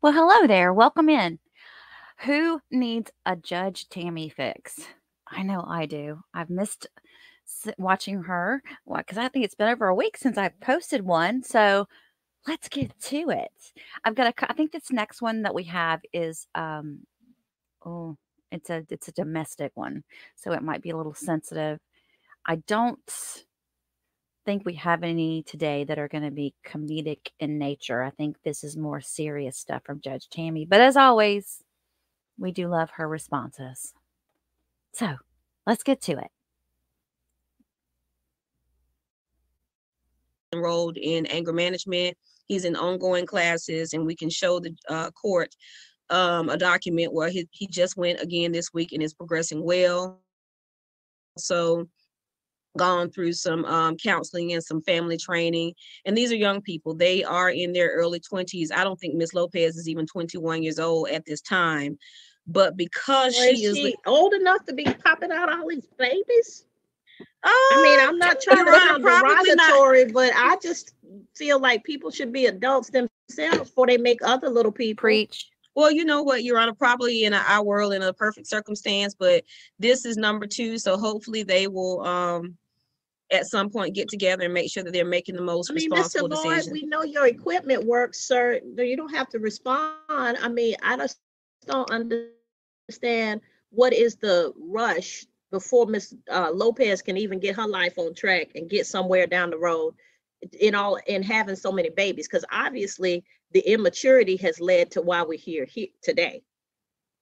Well, hello there. Welcome in. Who needs a Judge Tammi fix? I know I do. I've missed watching her because I think it's been over a week since I've posted one. So let's get to it. I've got a. I think this next one that we have is um oh it's a it's a domestic one, so it might be a little sensitive. I don't think we have any today that are going to be comedic in nature. I think this is more serious stuff from Judge Tammi. But as always, we do love her responses. So let's get to it. Enrolled in anger management. He's in ongoing classes, and we can show the uh, court um, a document where he, he just went again this week and is progressing well. So gone through some um, counseling and some family training. And these are young people. They are in their early 20s. I don't think Miss Lopez is even 21 years old at this time. But because well, she is she old enough to be popping out all these babies. I mean, I'm not trying to sound derogatory, not. but I just feel like people should be adults themselves before they make other little people. Preach. Well, you know what, Your Honor, probably in our world in a perfect circumstance, but this is number two. So hopefully they will um at some point get together and make sure that they're making the most I mean, responsible Mr. Lloyd, decision. We know your equipment works, sir. You don't have to respond. I mean, I just don't understand what is the rush before Miss uh, Lopez can even get her life on track and get somewhere down the road in all in having so many babies because obviously the immaturity has led to why we're here, here today.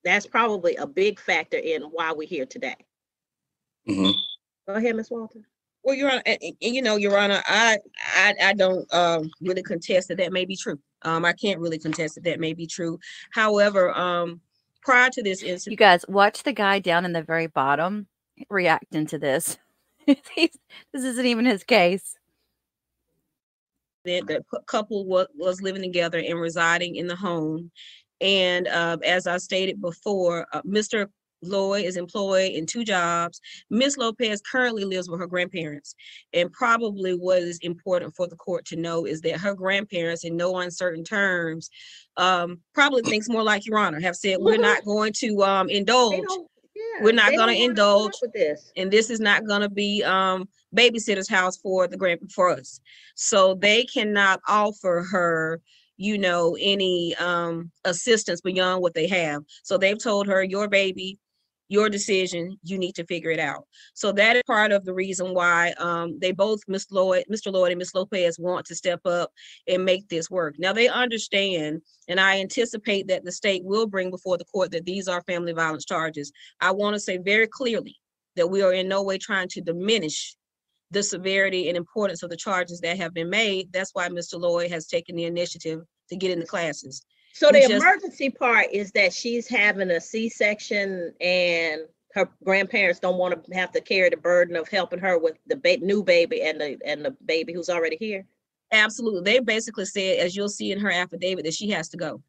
That's probably a big factor in why we're here today. Mm-hmm. Go ahead, Miss Walton. Well, Your Honor, and, and, you know, Your Honor, I I, I don't um, really contest that that may be true. Um, I can't really contest that that may be true. However, um, prior to this incident, you guys watch the guy down in the very bottom reacting to this. this isn't even his case. That the couple was, was living together and residing in the home, and uh, as I stated before, uh, Mr. Lloyd is employed in two jobs. Miss Lopez currently lives with her grandparents. And probably what is important for the court to know is that her grandparents, in no uncertain terms, um, probably thinks more like Your Honor, have said, we're not going to um, indulge. Yeah, we're not going to indulge with this. And this is not going to be um, babysitter's house for the grand for us. So they cannot offer her you know any um assistance beyond what they have so they've told her your baby your decision you need to figure it out. So that is part of the reason why um, they both miss lloyd mr lloyd and miss lopez want to step up and make this work. Now they understand and i anticipate that the state will bring before the court that these are family violence charges. I want to say very clearly that we are in no way trying to diminish the severity and importance of the charges that have been made. That's why mr lloyd has taken the initiative to get in the classes so the just, emergency part is that she's having a C-section and her grandparents don't want to have to carry the burden of helping her with the ba- new baby and the and the baby who's already here. Absolutely. They basically said, as you'll see in her affidavit, that she has to go.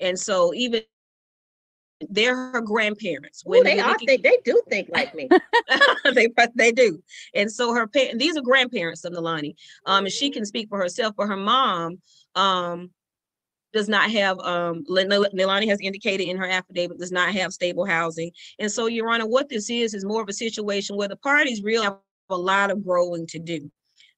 And so even they're her grandparents. When Ooh, they, I think they do think like me. they they do. And so her parents, these are grandparents of Nalani. Um, and she can speak for herself, but her mom um does not have um Nalani has indicated in her affidavit does not have stable housing. And so, Your Honor, what this is is more of a situation where the parties really have a lot of growing to do.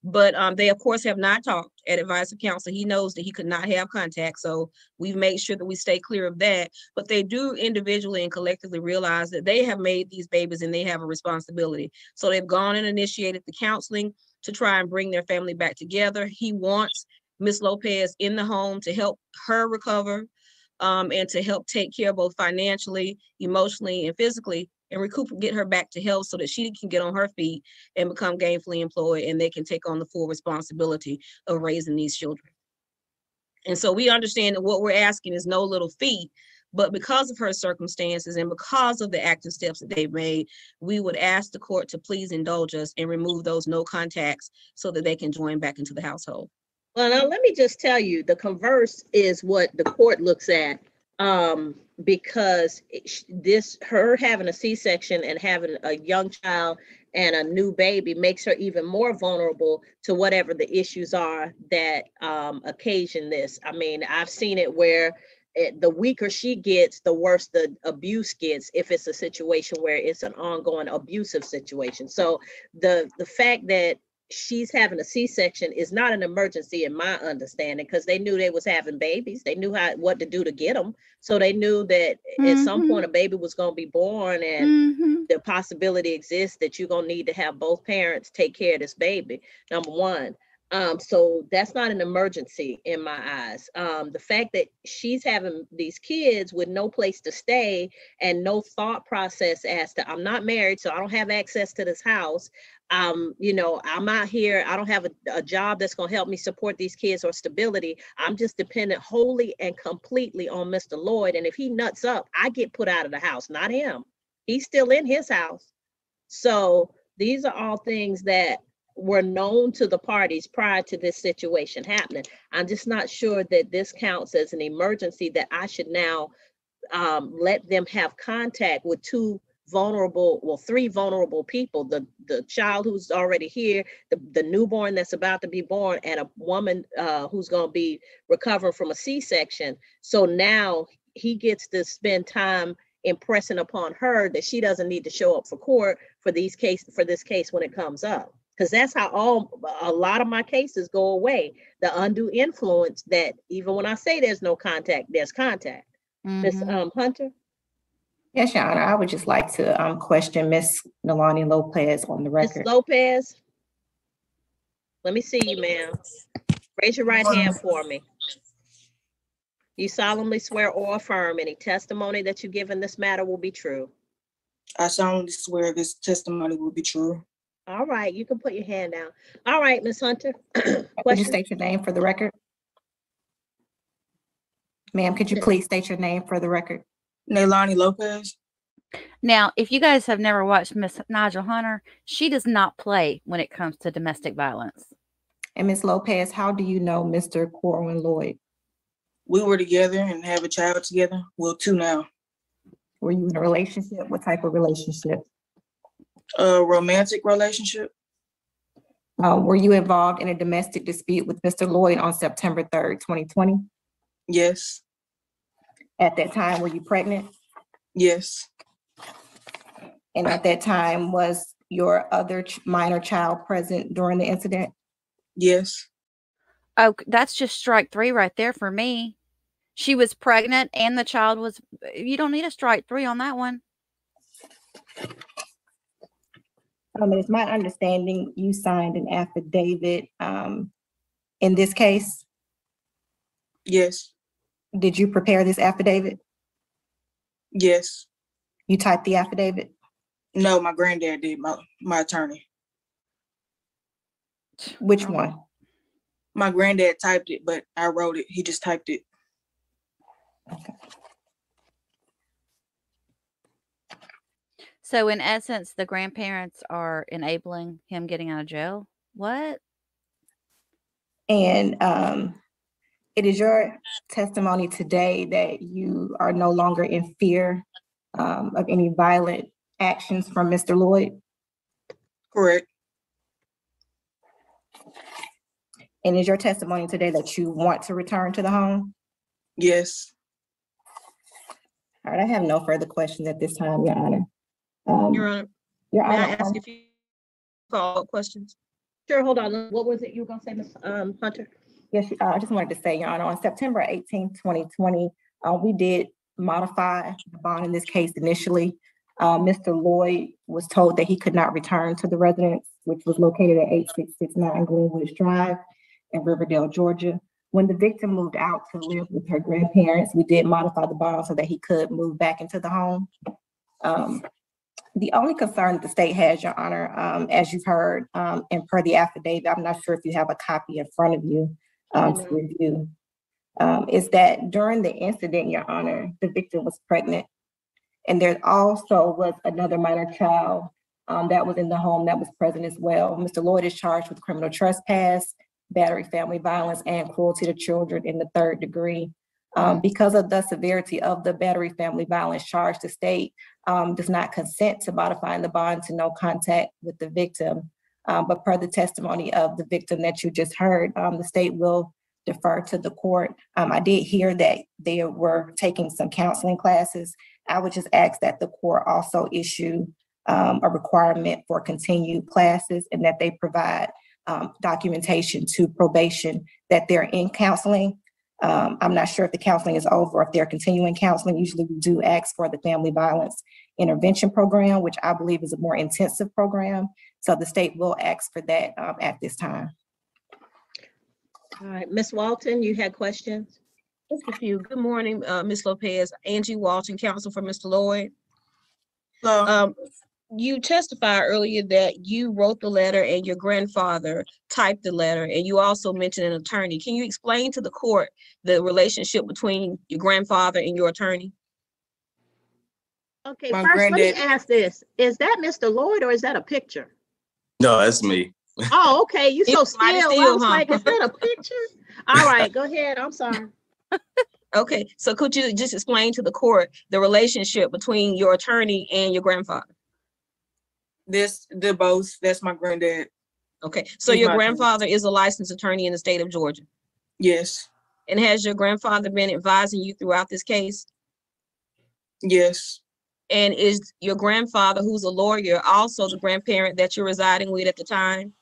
But um, they of course have not talked at advice of counsel. He knows that he could not have contact. So we've made sure that we stay clear of that. But they do individually and collectively realize that they have made these babies and they have a responsibility. So they've gone and initiated the counseling to try and bring their family back together. He wants Miss Lopez in the home to help her recover um, and to help take care both financially, emotionally, and physically and recoup get her back to health so that she can get on her feet and become gainfully employed and they can take on the full responsibility of raising these children. And so we understand that what we're asking is no little feat, but because of her circumstances and because of the active steps that they've made, we would ask the court to please indulge us and remove those no contacts so that they can join back into the household. Well, now let me just tell you, the converse is what the court looks at um, because this her having a C-section and having a young child and a new baby makes her even more vulnerable to whatever the issues are that um, occasion this. I mean, I've seen it where it, the weaker she gets, the worse the abuse gets. If it's a situation where it's an ongoing abusive situation, so the the fact that she's having a C-section is not an emergency in my understanding because they knew they was having babies. They knew how what to do to get them. So they knew that at some point a baby was going to be born and Mhm. the possibility exists that you're gonna need to have both parents take care of this baby, number one. Um, so that's not an emergency in my eyes. Um, the fact that she's having these kids with no place to stay and no thought process as to I'm not married, so I don't have access to this house. Um, you know, I'm out here, I don't have a, a job that's gonna help me support these kids or stability. I'm just dependent wholly and completely on Mr. Lloyd. And if he nuts up, I get put out of the house, not him he's still in his house. So these are all things that were known to the parties prior to this situation happening. I'm just not sure that this counts as an emergency that I should now um, let them have contact with two vulnerable, well, three vulnerable people, the, the child who's already here, the, the newborn that's about to be born, and a woman uh, who's gonna be recovering from a C-section. So now he gets to spend time impressing upon her that she doesn't need to show up for court for these case for this case when it comes up because that's how all a lot of my cases go away the undue influence that even when i say there's no contact there's contact miss Mhm. um, hunter Yes, Your Honor, I would just like to um question Miss Nalani Lopez on the miss record. lopez let me see you ma'am raise your right hand for me you solemnly swear or affirm any testimony that you give in this matter will be true I solemnly swear this testimony will be true. all right you can put your hand down all right miss hunter Could you question state your name for the record? Ma'am, could you please state your name for the record? Nailani Lopez, Now, if you guys have never watched Miss Nigel Hunter, she does not play when it comes to domestic violence. And Miss Lopez, how do you know Mr. Corwin Lloyd? we were together and have a child together. Well, two now. Were you in a relationship? What type of relationship? A romantic relationship. Uh, were you involved in a domestic dispute with Mr. Lloyd on September third, twenty twenty? Yes, At that time, were you pregnant? yes, And at that time, was your other ch- minor child present during the incident? yes, Oh, that's just strike three right there for me. She was pregnant and the child was. You don't need a strike three on that one. Um, it's my understanding you signed an affidavit, um, in this case. yes, Did you prepare this affidavit? yes. You typed the affidavit? No, my granddad did, my, my attorney. Which Oh. one? My granddad typed it, but I wrote it. He just typed it. Okay. So, in essence, the grandparents are enabling him getting out of jail. What? And, um, it is your testimony today that you are no longer in fear, um, of any violent actions from Mr. Lloyd? Correct. And is your testimony today that you want to return to the home? Yes, All right, I have no further questions at this time, Your Honor. Um, Your Honor, Your may I Honor, ask um, if you call questions? sure hold on what was it you were gonna say miss um, hunter Yes, uh, I just wanted to say, Your Honor, on September 18, twenty twenty, uh, we did modify the bond in this case initially. Uh, Mr. Lloyd was told that he could not return to the residence, which was located at eight six six nine Glenwood Drive in Riverdale, Georgia. When the victim moved out to live with her grandparents, we did modify the bond so that he could move back into the home. Um, the only concern that the state has, Your Honor, um, as you've heard, um, and per the affidavit, I'm not sure if you have a copy in front of you, um, to review, um, is that during the incident, Your Honor, the victim was pregnant. And there also was another minor child, um, that was in the home that was present as well. Mr. Lloyd is charged with criminal trespass, battery, family violence, and cruelty to children in the third degree. Um, because of the severity of the battery family violence charge, the state um, does not consent to modifying the bond to no contact with the victim. Um, but per the testimony of the victim that you just heard, um, the state will defer to the court. Um, I did hear that they were taking some counseling classes. I would just ask that the court also issue um, a requirement for continued classes and that they provide um, documentation to probation that they're in counseling. Um, I'm not sure if the counseling is over, if they're continuing counseling. Usually we do ask for the family violence intervention program, which I believe is a more intensive program. So the state will ask for that um, at this time. All right, Ms. Walton, you had questions? Just a few. Good morning, uh, Ms. Lopez. Angie Walton, counsel for Mr. Lloyd. So, Um, you testified earlier that you wrote the letter and your grandfather typed the letter, and you also mentioned an attorney. Can you explain to the court the relationship between your grandfather and your attorney? Okay, My first, let me granddad- ask this. Is that Mr. Lloyd or is that a picture? No, that's me. Oh, okay, you so It's still. mighty I was huh? like, is that a picture? All right, go ahead. I'm sorry. Okay, so could you just explain to the court the relationship between your attorney and your grandfather? this, the both, that's my granddad. Okay, so He's your my attorney. grandfather is a licensed attorney in the state of Georgia. Yes, And has your grandfather been advising you throughout this case? yes, And is your grandfather, who's a lawyer, also the grandparent that you're residing with at the time?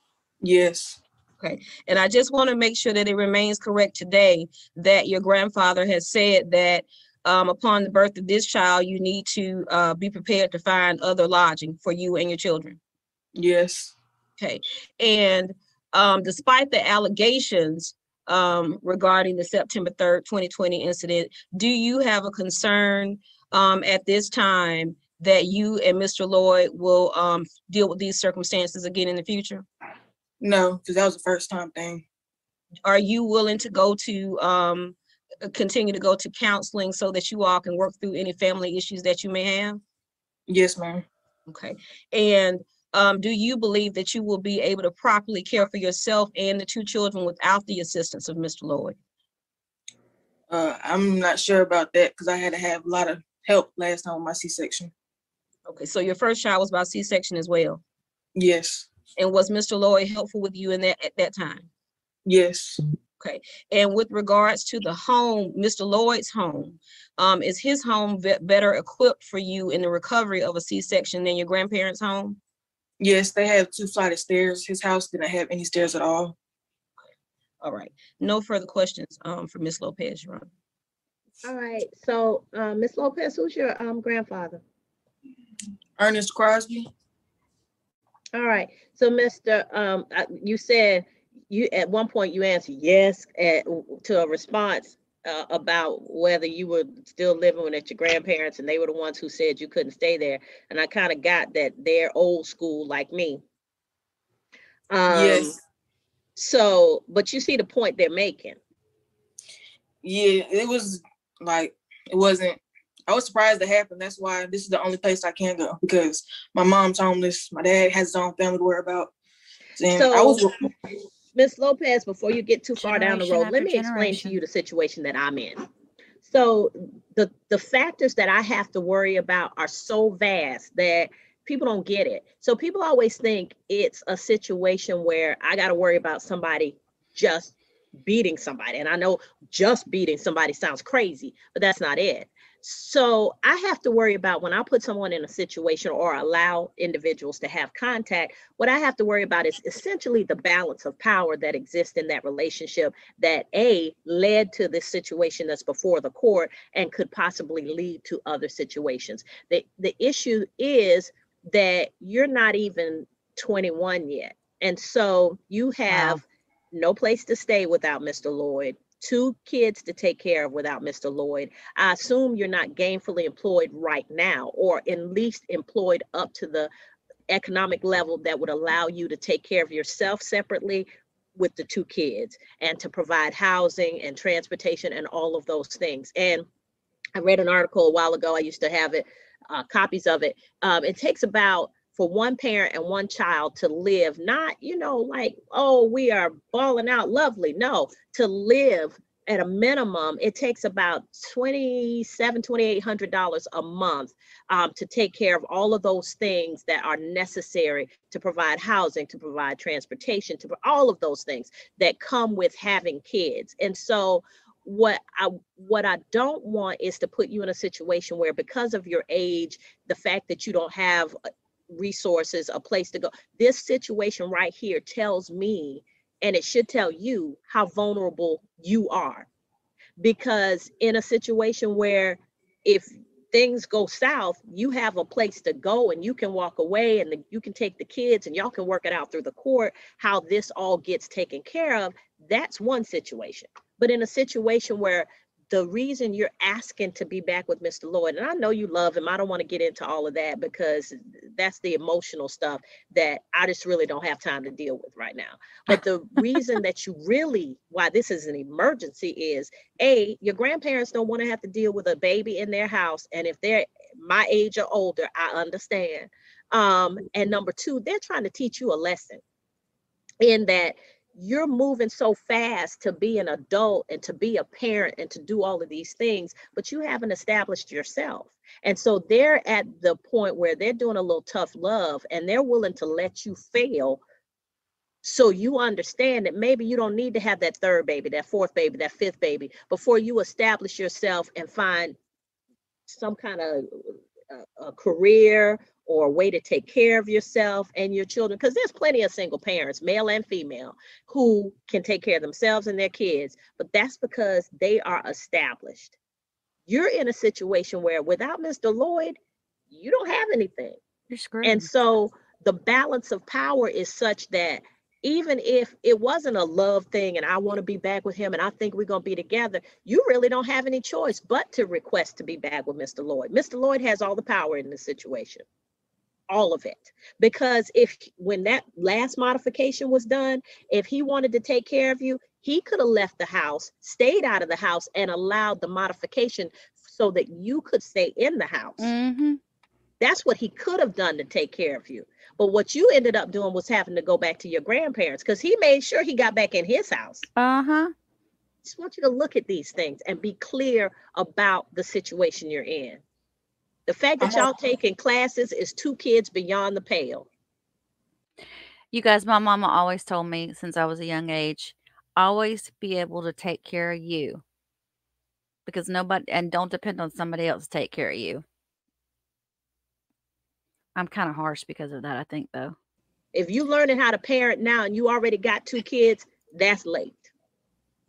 yes, Okay. And I just want to make sure that it remains correct today that your grandfather has said that um, upon the birth of this child, you need to uh, be prepared to find other lodging for you and your children. yes, Okay, and um, despite the allegations um, regarding the September third, twenty twenty incident, do you have a concern um, at this time that you and Mr. Lloyd will um, deal with these circumstances again in the future? no, because that was the first time thing. Are you willing to go to um, uh, continue to go to counseling so that you all can work through any family issues that you may have? Yes, ma'am. Okay, and um, do you believe that you will be able to properly care for yourself and the two children without the assistance of Mr. Lloyd? Uh, I'm not sure about that because I had to have a lot of help last time with my C-section. Okay, so your first child was by C-section as well, Yes, and was Mr. Lloyd helpful with you in that at that time? yes, Okay. And with regards to the home, Mr. Lloyd's home, um, is his home be- better equipped for you in the recovery of a C-section than your grandparents' home? yes, they have two flight of stairs. His house didn't have any stairs at all. All right, no further questions um, for Ms. Lopez, Your Honor. All right, so, uh, Ms. Lopez, who's your, um, grandfather? Ernest Crosby, All right, so Mr., um, uh, you said, you, at one point you answered yes at, to a response uh, about whether you were still living with your grandparents and they were the ones who said you couldn't stay there. And I kind of got that they're old school like me. Um, yes, So, but you see the point they're making. yeah, it was like, it wasn't, I was surprised it happened. That's why this is the only place I can go because my mom's homeless. My dad has his own family to worry about. And I was, Ms. Lopez, before you get too far down the road, let after me explain to you the situation that I'm in. So the, the factors that I have to worry about are so vast that people don't get it. So people always think it's a situation where I got to worry about somebody just beating somebody. And I know just beating somebody sounds crazy, but that's not it. So I have to worry about when I put someone in a situation or allow individuals to have contact, what I have to worry about is essentially the balance of power that exists in that relationship that A led to this situation that's before the court and could possibly lead to other situations. The the issue is that you're not even 21 yet. And so you have no place to stay without Mr. Lloyd, two kids to take care of without Mr. Lloyd. I assume you're not gainfully employed right now, or at least employed up to the economic level that would allow you to take care of yourself separately with the two kids and to provide housing and transportation and all of those things. And I read an article a while ago. I used to have it, uh, copies of it. Um, it takes about for one parent and one child to live, not, you know, like, oh, we are balling out lovely. No, to live at a minimum, it takes about twenty-seven, twenty-eight hundred dollars a month um, to take care of all of those things that are necessary to provide housing, to provide transportation, to all of those things that come with having kids. And so what I what I don't want is to put you in a situation where because of your age, the fact that you don't have uh, resources, a place to go, this situation right here tells me and it should tell you how vulnerable you are. Because in a situation where if things go south, you have a place to go and you can walk away and the- you can take the kids and y'all can work it out through the court, how this all gets taken care of. That's one situation. But in a situation where the reason you're asking to be back with Mr. Lloyd, and I know you love him, I don't want to get into all of that because that's the emotional stuff that I just really don't have time to deal with right now. But the reason that you really, why this is an emergency is A, your grandparents don't want to have to deal with a baby in their house. And if they're my age or older, I understand. Um, and number two, they're trying to teach you a lesson in that you're moving so fast to be an adult and to be a parent and to do all of these things, but you haven't established yourself. And so they're at the point where they're doing a little tough love and they're willing to let you fail so you understand that maybe you don't need to have that third baby, that fourth baby, that fifth baby before you establish yourself and find some kind of uh, a career or a way to take care of yourself and your children because there's plenty of single parents male and female who can take care of themselves and their kids but that's because they are established you're in a situation where without mr lloyd you don't have anything You're screwed. and so the balance of power is such that even if it wasn't a love thing and I want to be back with him and I think we're going to be together, you really don't have any choice but to request to be back with Mr. Lloyd. Mr. Lloyd has all the power in this situation. All of it. Because if when that last modification was done, if he wanted to take care of you, he could have left the house, stayed out of the house, and allowed the modification so that you could stay in the house. hmm That's what he could have done to take care of you. But what you ended up doing was having to go back to your grandparents because he made sure he got back in his house. Uh-huh. Just want you to look at these things and be clear about the situation you're in. The fact that y'all taking classes is two kids beyond the pale. You guys, my mama always told me since I was a young age, always be able to take care of you. Because nobody and don't depend on somebody else to take care of you. I'm kind of harsh because of that, I think though. If you learning how to parent now and you already got two kids, that's late.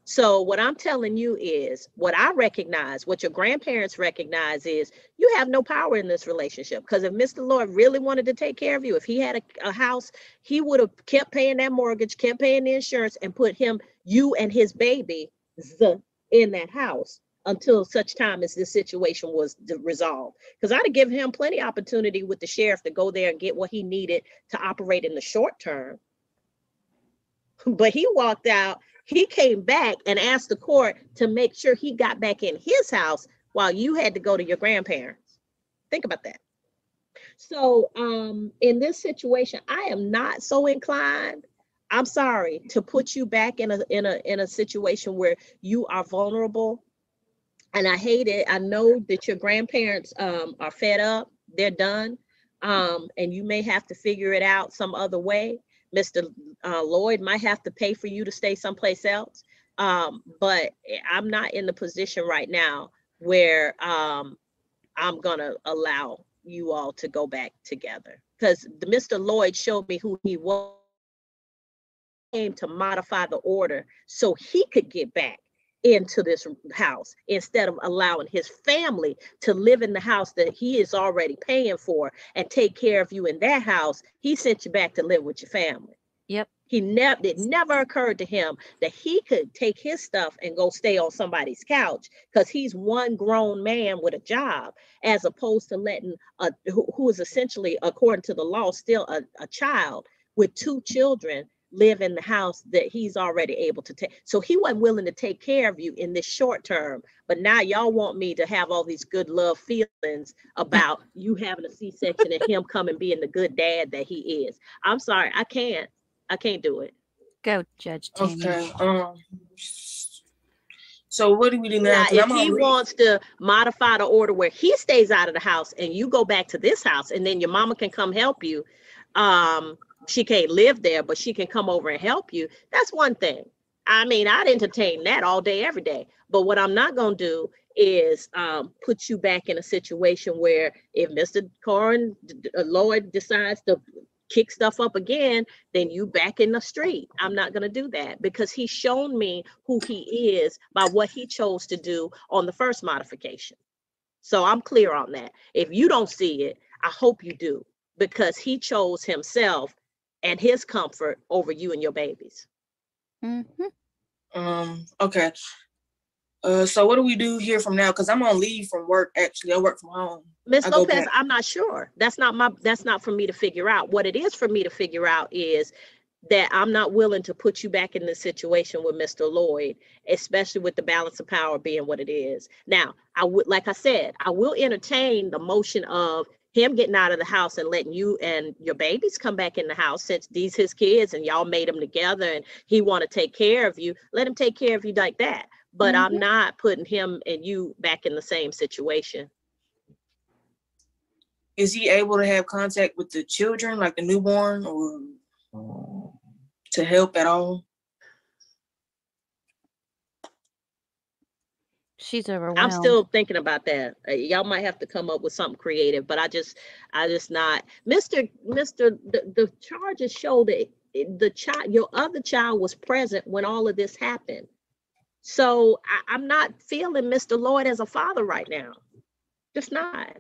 So what I'm telling you is what I recognize, what your grandparents recognize is you have no power in this relationship. Because if Mr. Lord really wanted to take care of you, if he had a, a house, he would have kept paying that mortgage, kept paying the insurance, and put him, you and his baby the, in that house until such time as this situation was resolved. Because I'd have given him plenty opportunity with the sheriff to go there and get what he needed to operate in the short term. But he walked out, he came back and asked the court to make sure he got back in his house while you had to go to your grandparents. Think about that. So um in this situation, I am not so inclined. I'm sorry to put you back in a in a in a situation where you are vulnerable. And I hate it. I know that your grandparents um are fed up, they're done. Um, and you may have to figure it out some other way. Mr. Uh, Lloyd might have to pay for you to stay someplace else. Um, but I'm not in the position right now where um, I'm gonna allow you all to go back together because Mr. Lloyd showed me who he was. Came to modify the order so he could get back into this house instead of allowing his family to live in the house that he is already paying for and take care of you in that house. He sent you back to live with your family. Yep. He never it never occurred to him that he could take his stuff and go stay on somebody's couch because he's one grown man with a job, as opposed to letting a who, who is essentially, according to the law, still a, a child with two children live in the house that he's already able to take. So he wasn't willing to take care of you in this short term. But now y'all want me to have all these good love feelings about you having a C-section and him coming being the good dad that he is. I'm sorry, I can't. I can't do it. Go, Judge Tammi. Okay. Um. So what do we do now? Now, 'Cause if he leave. wants to modify the order where he stays out of the house and you go back to this house and then your mama can come help you. Um, she can't live there, but she can come over and help you. That's one thing. I mean, I'd entertain that all day, every day. But what I'm not gonna do is um put you back in a situation where if Mr. Corin uh, Lloyd decides to kick stuff up again, then you back in the street. I'm not gonna do that because he's shown me who he is by what he chose to do on the first modification. So I'm clear on that. If you don't see it, I hope you do because he chose himself and his comfort over you and your babies. Mhm. Um, okay. Uh, so what do we do here from now? Cause I'm on leave from work, actually. I work from home. Ms. I go Lopez. I'm not sure. That's not my, that's not for me to figure out. What it is for me to figure out is that I'm not willing to put you back in this situation with Mr. Lloyd, especially with the balance of power being what it is. Now, I would, like I said, I will entertain the motion of him getting out of the house and letting you and your babies come back in the house since these his kids and y'all made them together and he want to take care of you. Let him take care of you like that. But I'm Mhm. not putting him and you back in the same situation. Is he able to have contact with the children, like the newborn, or to help at all? She's overwhelmed. I'm still thinking about that. Uh, y'all might have to come up with something creative, but I just, I just not, Mr. Mr. The, the charges show that the child, your other child was present when all of this happened. So I, I'm not feeling Mr. Lloyd as a father right now. Just not.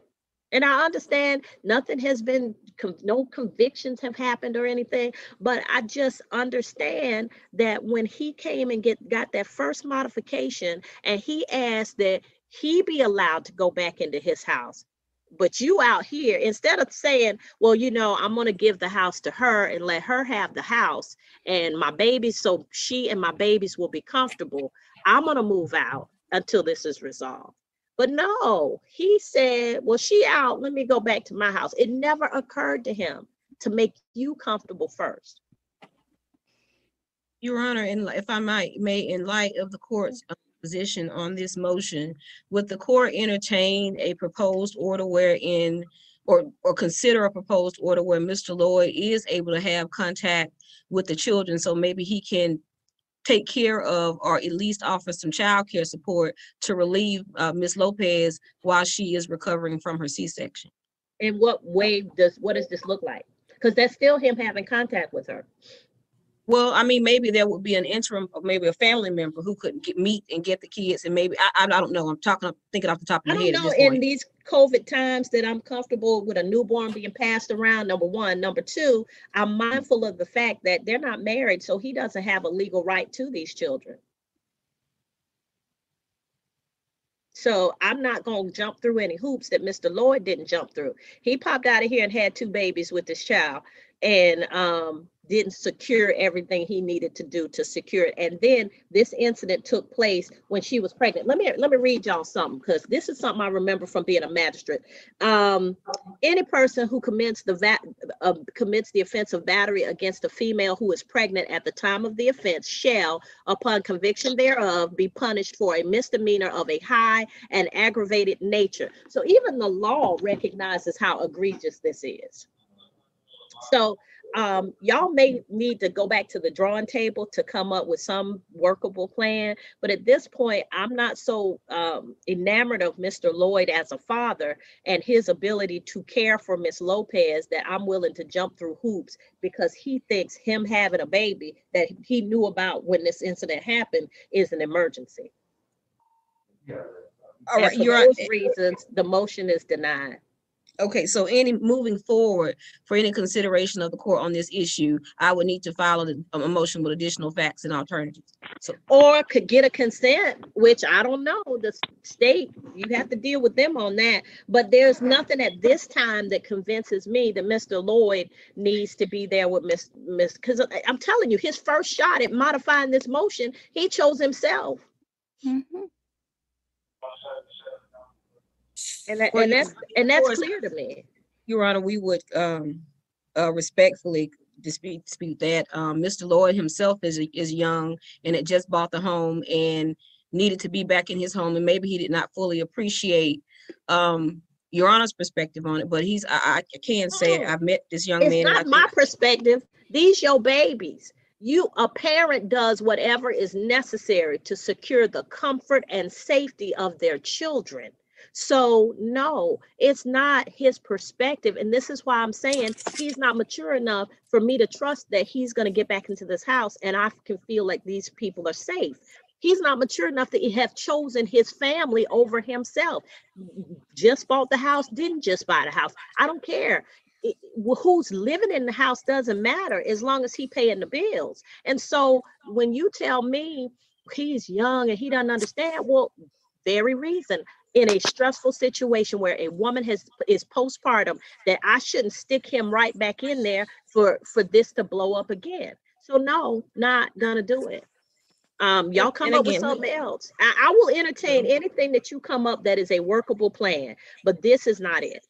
And I understand nothing has been, no convictions have happened or anything, but I just understand that when he came and get, got that first modification and he asked that he be allowed to go back into his house. But you out here, instead of saying, well, you know, I'm gonna give the house to her and let her have the house and my babies, so she and my babies will be comfortable. I'm gonna move out until this is resolved. But no, he said, well, she out, let me go back to my house. It never occurred to him to make you comfortable first. Your Honor, and if I might, may, in light of the court's position on this motion, would the court entertain a proposed order wherein, or, or consider a proposed order where Mr. Lloyd is able to have contact with the children, so maybe he can take care of, or at least offer some child care support to relieve, uh, Ms. Lopez while she is recovering from her C-section? In what way does, what does this look like? Because that's still him having contact with her. Well, I mean, maybe there would be an interim, or maybe a family member who could get, meet and get the kids, and maybe, I, I, don't know, I'm talking, I'm thinking off the top of I don't head know in these COVID times that I'm comfortable with a newborn being passed around, number one. Number two, I'm mindful of the fact that they're not married, so he doesn't have a legal right to these children. So I'm not gonna jump through any hoops that Mr. Lloyd didn't jump through. He popped out of here and had two babies with this child and um didn't secure everything he needed to do to secure it. And then this incident took place when she was pregnant. Let me let me read y'all something because this is something I remember from being a magistrate. Um, any person who commits the va- uh, commits the offense of battery against a female who is pregnant at the time of the offense shall, upon conviction thereof, be punished for a misdemeanor of a high and aggravated nature. So even the law recognizes how egregious this is. So um, y'all may need to go back to the drawing table to come up with some workable plan. But at this point, I'm not so um, enamored of Mr. Lloyd as a father and his ability to care for Miss Lopez that I'm willing to jump through hoops because he thinks him having a baby that he knew about when this incident happened is an emergency. All And right, for you're, those reasons, the motion is denied. Okay, so any, moving forward, for any consideration of the court on this issue, I would need to file a, a motion with additional facts and alternatives. So, or could get a consent, which I don't know, the state, you have to deal with them on that. But there's nothing at this time that convinces me that Mr. Lloyd needs to be there with Miss, Miss, because I'm telling you, his first shot at modifying this motion, he chose himself. Mhm. And that, and that's, and that's clear to me. Your Honor, we would, um, uh, respectfully dispute, dispute that. Um, Mr. Lloyd himself is, is young and had just bought the home and needed to be back in his home and maybe he did not fully appreciate um your honor's perspective on it, but he's I, I can say No. I've met this young It's man. not my perspective. These your babies. You, a parent does whatever is necessary to secure the comfort and safety of their children. So no, it's not his perspective. And this is why I'm saying he's not mature enough for me to trust that he's going to get back into this house and I can feel like these people are safe. He's not mature enough to have chosen his family over himself. Just bought the house, didn't just buy the house. I don't care it- who's living in the house doesn't matter as long as he paying the bills. And so when you tell me he's young and he doesn't understand, well, very reason in a stressful situation where a woman has is postpartum that I shouldn't stick him right back in there for for this to blow up again. So no, not gonna do it. Um, y'all come and up with again, we- something else. I, I will entertain anything that you come up that is a workable plan, but this is not it.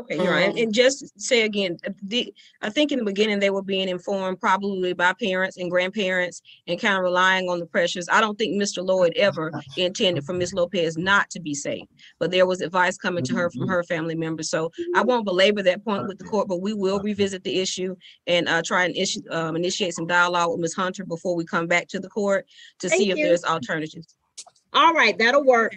Okay, you're right. And- Um, And just say again, uh, the, I think in the beginning they were being informed probably by parents and grandparents and kind of relying on the pressures. I don't think Mr. Lloyd ever intended for Ms. Lopez not to be safe. But there was advice coming to her from her family members. So I won't belabor that point with the court, but we will revisit the issue and uh, try and issue, um, initiate some dialogue with Ms. Hunter before we come back to the court to Thank see if you. there's alternatives. All right, that'll work.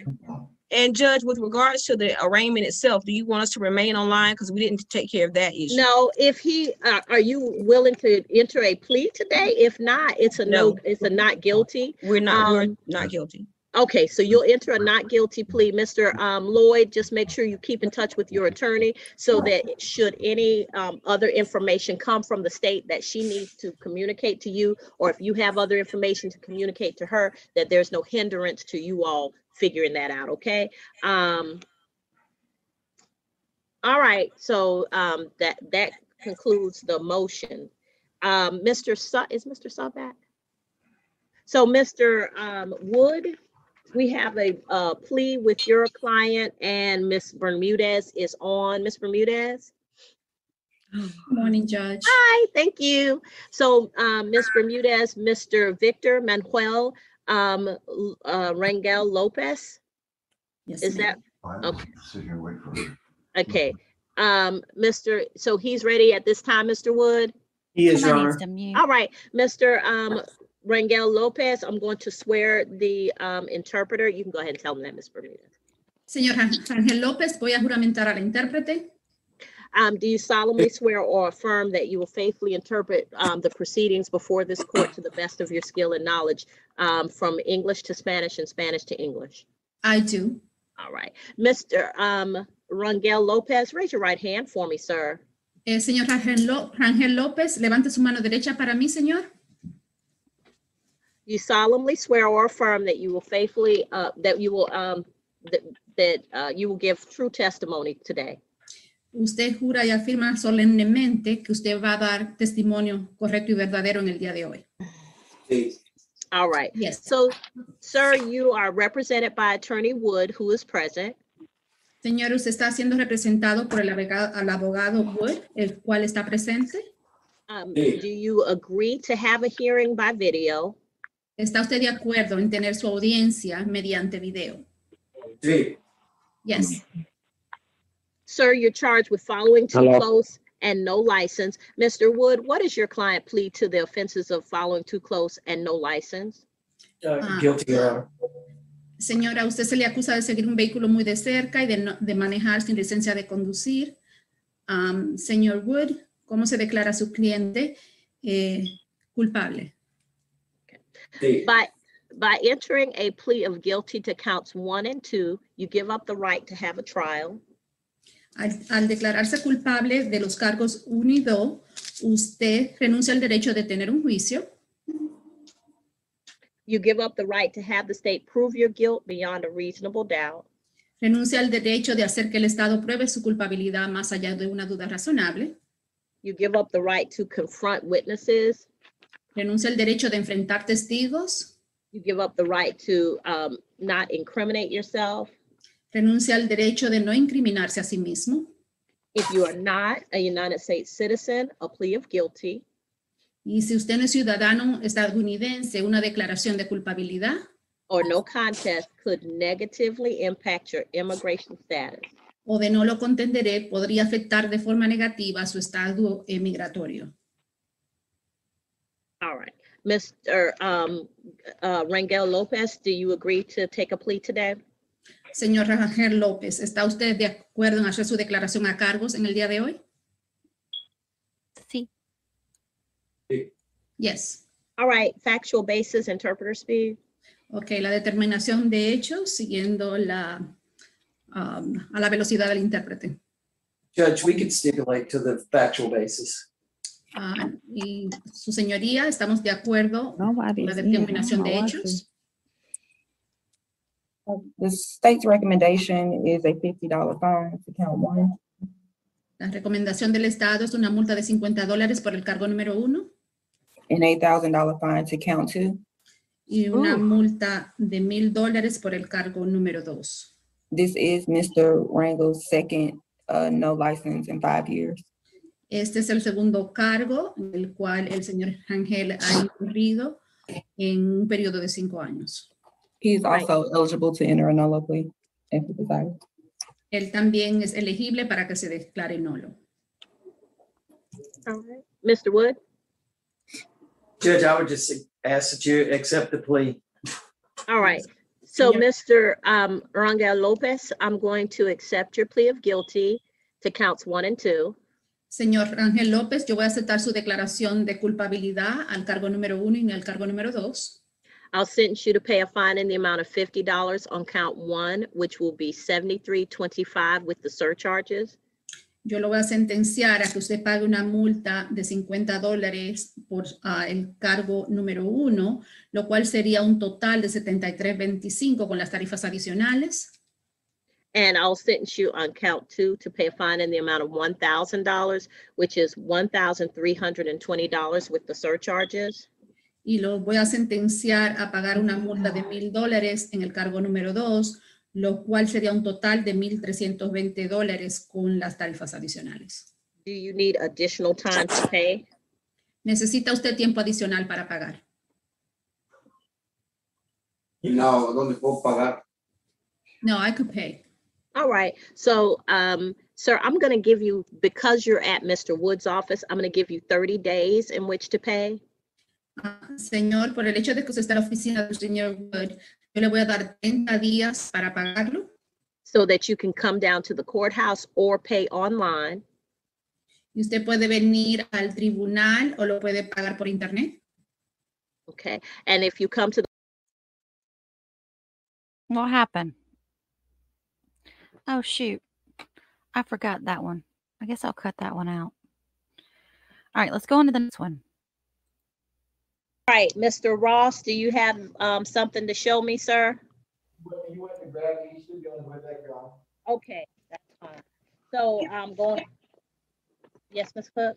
And Judge, with regards to the arraignment itself, do you want us to remain online? Because we didn't take care of that issue. No, if he, uh, are you willing to enter a plea today? If not, it's a no, No. it's a not guilty. We're not, we're Um, not guilty. Okay, so you'll enter a not guilty plea. Mr. um, Lloyd, just make sure you keep in touch with your attorney so that should any um, other information come from the state that she needs to communicate to you, or if you have other information to communicate to her, that there's no hindrance to you all figuring that out, okay? Um, all right, so um, that, that concludes the motion. Um, Mr. Su, is Mr. Su back? So, Mr. um, Wood, we have a, uh, plea with your client and Ms. Bermudez is on. Ms. Bermudez? Good Morning, Judge. Hi, thank you. So, um, Ms. Bermudez, Mr. Victor Manuel, um, uh, Rangel Lopez, Yes, is that, ma'am. I Okay. sit here and wait for her. okay. Um, Mr., so he's ready at this time, Mr. Wood? He is, Your Somebody needs Honor. to mute. All right, Mr. Um, Rangel Lopez, I'm going to swear the, um, interpreter. You can go ahead and tell them that, Ms. Bermudez. Señor Ángel López, voy a juramentar al intérprete. Um, do you solemnly swear or affirm that you will faithfully interpret, um, the proceedings before this court to the best of your skill and knowledge, um, from English to Spanish and Spanish to English? I do. All right. Mr. Um, Rangel Lopez, raise your right hand for me, sir. Eh, señor Ángel Ló- Ángel López, levante su mano derecha para mí, señor. You solemnly swear or affirm that you will faithfully, uh, that you will, um, that, that, uh, you will give true testimony today. Usted jura y afirma solemnemente que usted va a dar testimonio correcto y verdadero en el día de hoy. Sí. All right. Yes. So, sir, you are represented by Attorney Wood, who is present. Señor, usted está siendo representado por el abogado, al abogado Wood, el cual está presente. Um, do you agree to have a hearing by video? ¿Está usted de acuerdo en tener su audiencia mediante video? Sí. Yes. Sir, you're charged with following too Hello. close and no license. Mr. Wood, what does your client plead to the offenses of following too close and no license? Uh, Ah. guilty, Your Honor. Señora, usted se le acusa de seguir un vehículo muy de cerca y de, no- de manejar sin licencia de conducir. Am, señor Wood, ¿cómo se declara su cliente eh, culpable? Sí. By, by entering a plea of guilty to counts one and two, you give up the right to have a trial. Al, al declararse culpable de los cargos 1 y 2, usted renuncia al derecho de tener un juicio. You give up the right to have the state prove your guilt beyond a reasonable doubt. Renuncia al derecho de hacer que el Estado pruebe su culpabilidad más allá de una duda razonable. You give up the right to confront witnesses. Renuncia al derecho de enfrentar testigos. You give up the right to um, not incriminate yourself. Renuncia al derecho de no incriminarse a sí mismo. If you are not a United States citizen, a plea of guilty. Y si usted no es ciudadano estadounidense, una declaración de culpabilidad. or no contest could negatively impact your immigration status. o de no lo contenderé podría afectar de forma negativa su estado migratorio. All right. Mr. Um, uh, Rangel Lopez, do you agree to take a plea today? Señor Rangel López, ¿está usted de acuerdo en hacer su declaración a cargos en el día de hoy? Sí. Yes. All right, factual basis, interpreter speed. Ok, la determinación de hechos siguiendo la, um, a la velocidad del intérprete. Judge, we could stipulate to the factual basis. Ah, y su señoría, ¿estamos de acuerdo con la determinación de hechos? Uh, The state's recommendation is a fifty dollar fine to count one. La recomendación del Estado es una multa de 50 dólares por el cargo número uno An eight thousand dollar fine to count two. y una Oh. multa de mil dólares por el cargo número dos. This is Mr. Rangel's second uh no license in five years. Este es el segundo cargo en el cual el señor Ángel ha incurrido en un periodo de cinco años. He is Right. also eligible to enter a null plea if he desires. Él también es elegible para que se declare nulo. All right. Mr. Wood? Judge, I would just ask that you accept the plea. All right. So, Señor- Mr. Um, Rangel Lopez, I'm going to accept your plea of guilty to counts one and two. Señor Ángel López, yo voy a aceptar su declaración de culpabilidad al cargo número uno y al cargo número dos. I'll sentence you to pay a fine in the amount of fifty dollars on count one, which will be seventy-three twenty-five with the surcharges. Yo lo voy a sentenciar a que usted pague una multa de 50 dólares por ah, el cargo número uno, lo cual sería un total de 73.25 con las tarifas adicionales. And I'll sentence you on count two to pay a fine in the amount of one thousand dollars, which is one thousand three hundred and twenty dollars with the surcharges. Y lo voy a sentenciar a pagar una multa de mil dólares en el cargo número dos, lo cual sería un total de 1.320 dólares con las tarifas adicionales. Do you need additional time to pay? ¿Necesita usted tiempo adicional para pagar? No, ¿dónde puedo pagar? No, I could pay. All right, so, um, sir, I'm gonna give you, because you're at Mr. Wood's office, I'm gonna give you thirty days in which to pay. Ah, Señor, por el hecho de que usted está en la oficina del señor Wood, yo le voy a dar 30 días para pagarlo So that you can come down to the courthouse or pay online. y usted puede venir al tribunal o lo puede pagar por internet. Okay, and if you come to the What happened? Oh, shoot. I forgot that one. I guess I'll cut that one out. All right, let's go on to the next one. All right, Mr. Ross, do you have um something to show me, sir? You went to grab, you should be on the way back, John. Okay, that's fine. So I'm going. Yes, Ms. Cook?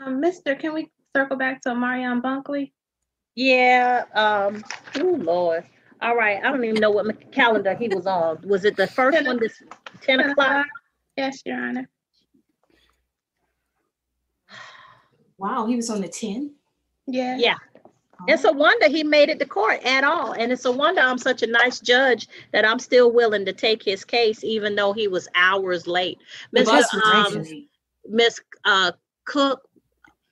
Um, Mister, can we circle back to Marion Bunkley? Yeah, um, oh Lord. All right, I don't even know what my calendar he was on. Was it the first one, this ten o'clock? Yes, Your Honor. Wow, he was on the ten? Yeah. Yeah. It's a wonder he made it to court at all. And it's a wonder I'm such a nice judge that I'm still willing to take his case even though he was hours late. The Mr. bus Um, gracious. Ms. Uh, Cook,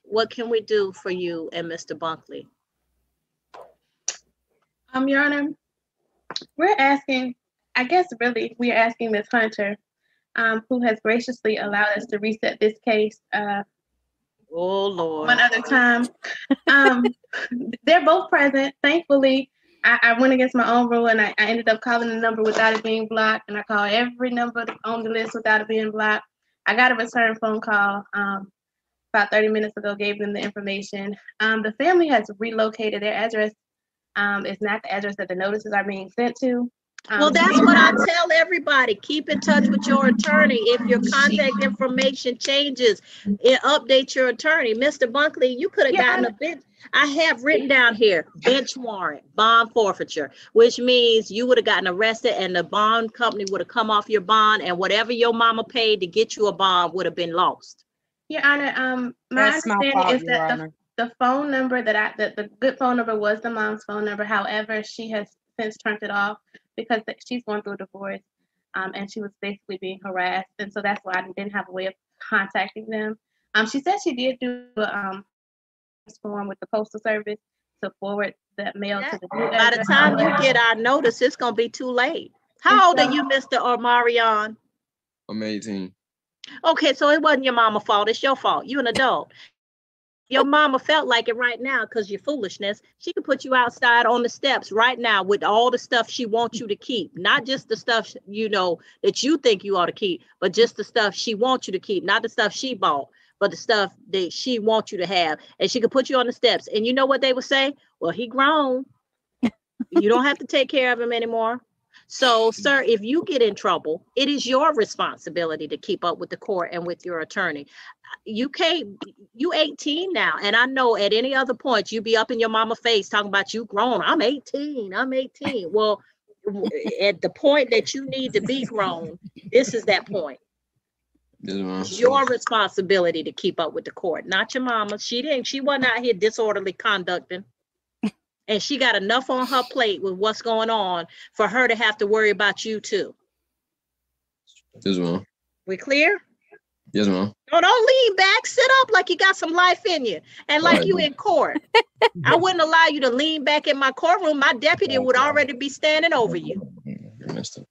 what can we do for you and Mr. Bunkley? Um, Your Honor, we're asking, I guess really, we are asking Ms. Hunter, um, who has graciously allowed us to reset this case, uh, Oh, Lord. one other time. Um, they're both present. Thankfully, I, I went against my own rule and I, I ended up calling the number without it being blocked. And I called every number on the list without it being blocked. I got a return phone call um, about 30 minutes ago, gave them the information. Um, the family has relocated their address. Um, it's not the address that the notices are being sent to. Um, Well, that's what I tell everybody. Keep in touch with your attorney. If your contact information changes, it update your attorney. Mr. Bunkley, you could have Yeah, gotten a bench. I have written down here, bench warrant, bond forfeiture, which means you would have gotten arrested and the bond company would have come off your bond and whatever your mama paid to get you a bond would have been lost. Your Honor, um, my That's my understanding fault, is Your that the Honor. The phone number that I, that the good phone number was the mom's phone number. However, she has since turned it off because she's going through a divorce. Um, and she was basically being harassed. And so that's why I didn't have a way of contacting them. Um, she said she did do a um, form with the postal service to forward that mail to the new By the time you get our notice, it's gonna be too late. How old are you, Mr. Omarion? I'm 18. Okay, so it wasn't your mama fault, it's your fault. You're an adult. Your mama felt like it right now because your foolishness. She could put you outside on the steps right now with all the stuff she wants you to keep. Not just the stuff, you know, that you think you ought to keep, but just the stuff she wants you to keep, not the stuff she bought, but the stuff that she wants you to have. And she could put you on the steps. And you know what they would say? Well, he grown. you don't have to take care of him anymore. So, sir, if you get in trouble, it is your responsibility to keep up with the court and with your attorney. You can't, you 18 now. And I know at any other point you'd be up in your mama face talking about you grown. I'm 18. I'm 18. Well, at the point that you need to be grown, this is that point. It's your responsibility to keep up with the court, not your mama. She didn't, she wasn't out here disorderly conducting. And she got enough on her plate with what's going on for her to have to worry about you too. Yes, ma'am. We clear? Yes, ma'am. No, don't lean back. Sit up like you got some life in you and like Right. you in court. I wouldn't allow you to lean back in my courtroom. My deputy would already be standing over you. You're messed up.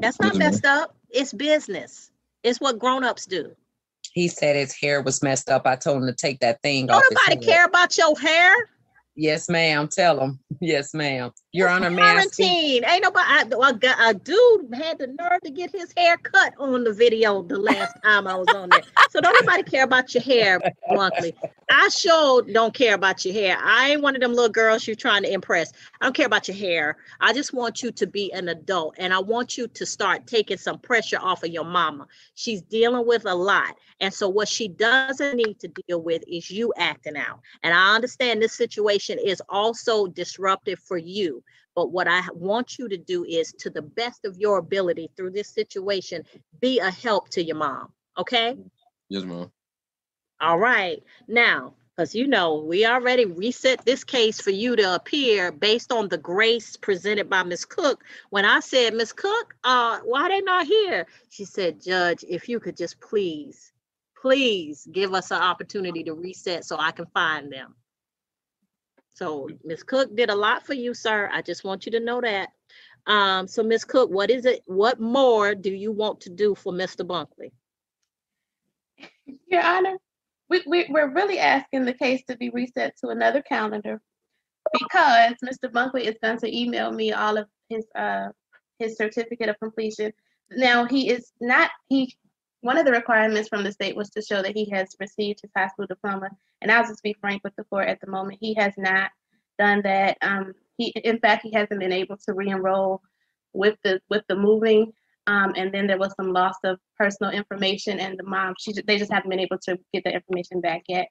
That's not Yes, messed up. It's business. It's what grown-ups do. He said his hair was messed up. I told him to take that thing Don't off. nobody care about your hair. Yes, ma'am. Tell him. Yes, ma'am. Your Honor, may I speak? Quarantine. Ain't nobody. I, I got a dude had the nerve to get his hair cut on the video the last time I was on there. So don't nobody care about your hair, bluntly. I sure don't care about your hair. I ain't one of them little girls you're trying to impress. I don't care about your hair. I just want you to be an adult, and I want you to start taking some pressure off of your mama. She's dealing with a lot, and so what she doesn't need to deal with is you acting out. And I understand this situation is also disruptive for you. But what I want you to do is, to the best of your ability through this situation, be a help to your mom. Okay? Yes, ma'am. All right. Now, because you know, we already reset this case for you to appear based on the grace presented by Miss Cook. When I said, Miss Cook, uh, why they not here? She said, Judge, if you could just please, please give us an opportunity to reset so I can find them. So Miss Cook did a lot for you, sir. I just want you to know that. Um, so Miss Cook, what is it? What more do you want to do for Mr. Bunkley? Your Honor, we, we, we're really asking the case to be reset to another calendar because Mr. Bunkley is going to email me all of his, uh, his certificate of completion. Now, he is not, he, one of the requirements from the state was to show that he has received his high school diploma. And I'll just be frank with the court at the moment, he has not done that. Um, he, in fact, he hasn't been able to re-enroll with the, with the moving um, and then there was some loss of personal information, and the mom, she they just haven't been able to get the information back yet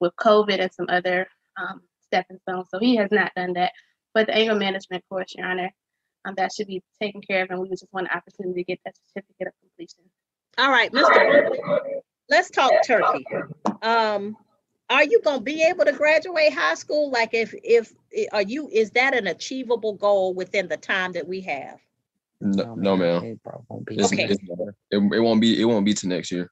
with COVID and some other um, stepping stones. So he has not done that. But the anger management course, Your Honor, um, that should be taken care of, and we just want an opportunity to get that certificate of completion. All right, Mr. Let's talk turkey. Um, are you gonna be able to graduate high school? Like if, if, are you, is that an achievable goal within the time that we have? No, no, ma'am. It probably won't be. It's, Okay. it's, it, it won't be. It won't be to next year.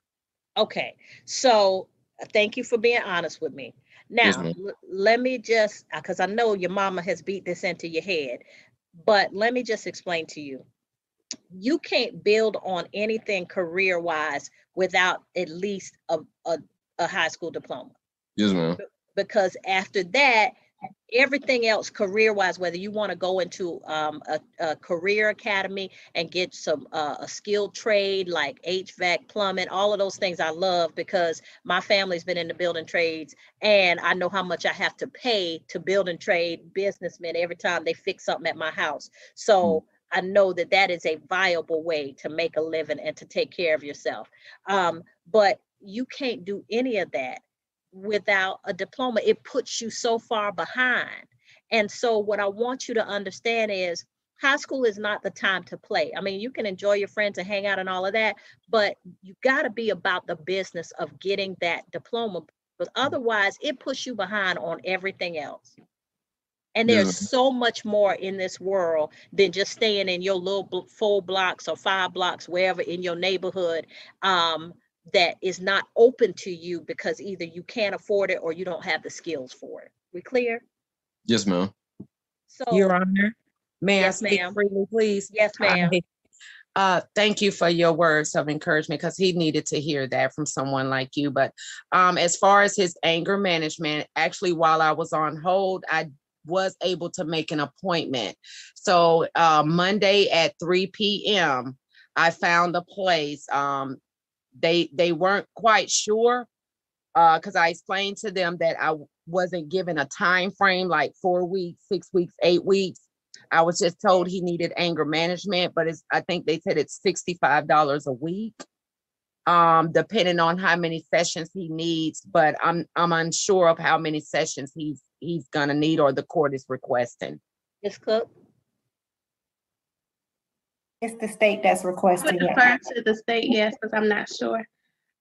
Okay, so uh, thank you for being honest with me. Now, Yes, l- let me just, because I know your mama has beat this into your head, but let me just explain to you. You can't build on anything career-wise without at least a, a, a high school diploma. Yes, ma'am. because after that, everything else career-wise, whether you want to go into um, a, a career academy and get some uh, a skilled trade like HVAC, plumbing, all of those things I love because my family's been in the building trades and I know how much I have to pay to building trade businessmen every time they fix something at my house. So I know that that is a viable way to make a living and to take care of yourself. Um, but you can't do any of that without a diploma. It puts you so far behind. And so, what I want you to understand is high school is not the time to play. I mean, you can enjoy your friends and hang out and all of that, but you got to be about the business of getting that diploma But otherwise, it puts you behind on everything else. And Yeah. there's so much more in this world than just staying in your little bl- four blocks or five blocks, wherever in your neighborhood, um, that is not open to you because either you can't afford it or you don't have the skills for it. We clear? Yes, ma'am. So, Your Honor, may I speak ma'am. freely, please? yes, ma'am. Hi. Uh, thank you for your words of encouragement because he needed to hear that from someone like you. But um, as far as his anger management, actually, while I was on hold, I was able to make an appointment. So uh, Monday at 3 p.m., I found a place. Um, they they weren't quite sure because I explained to them that I wasn't given a time frame like four weeks, six weeks, eight weeks. I was just told he needed anger management, but it's I think they said it's sixty-five dollars a week. Um, depending on how many sessions he needs, but I'm I'm unsure of how many sessions he's he's gonna need or the court is requesting. Ms. Cook? It's the state that's I would requesting it. defer to the state, yes, because I'm not sure.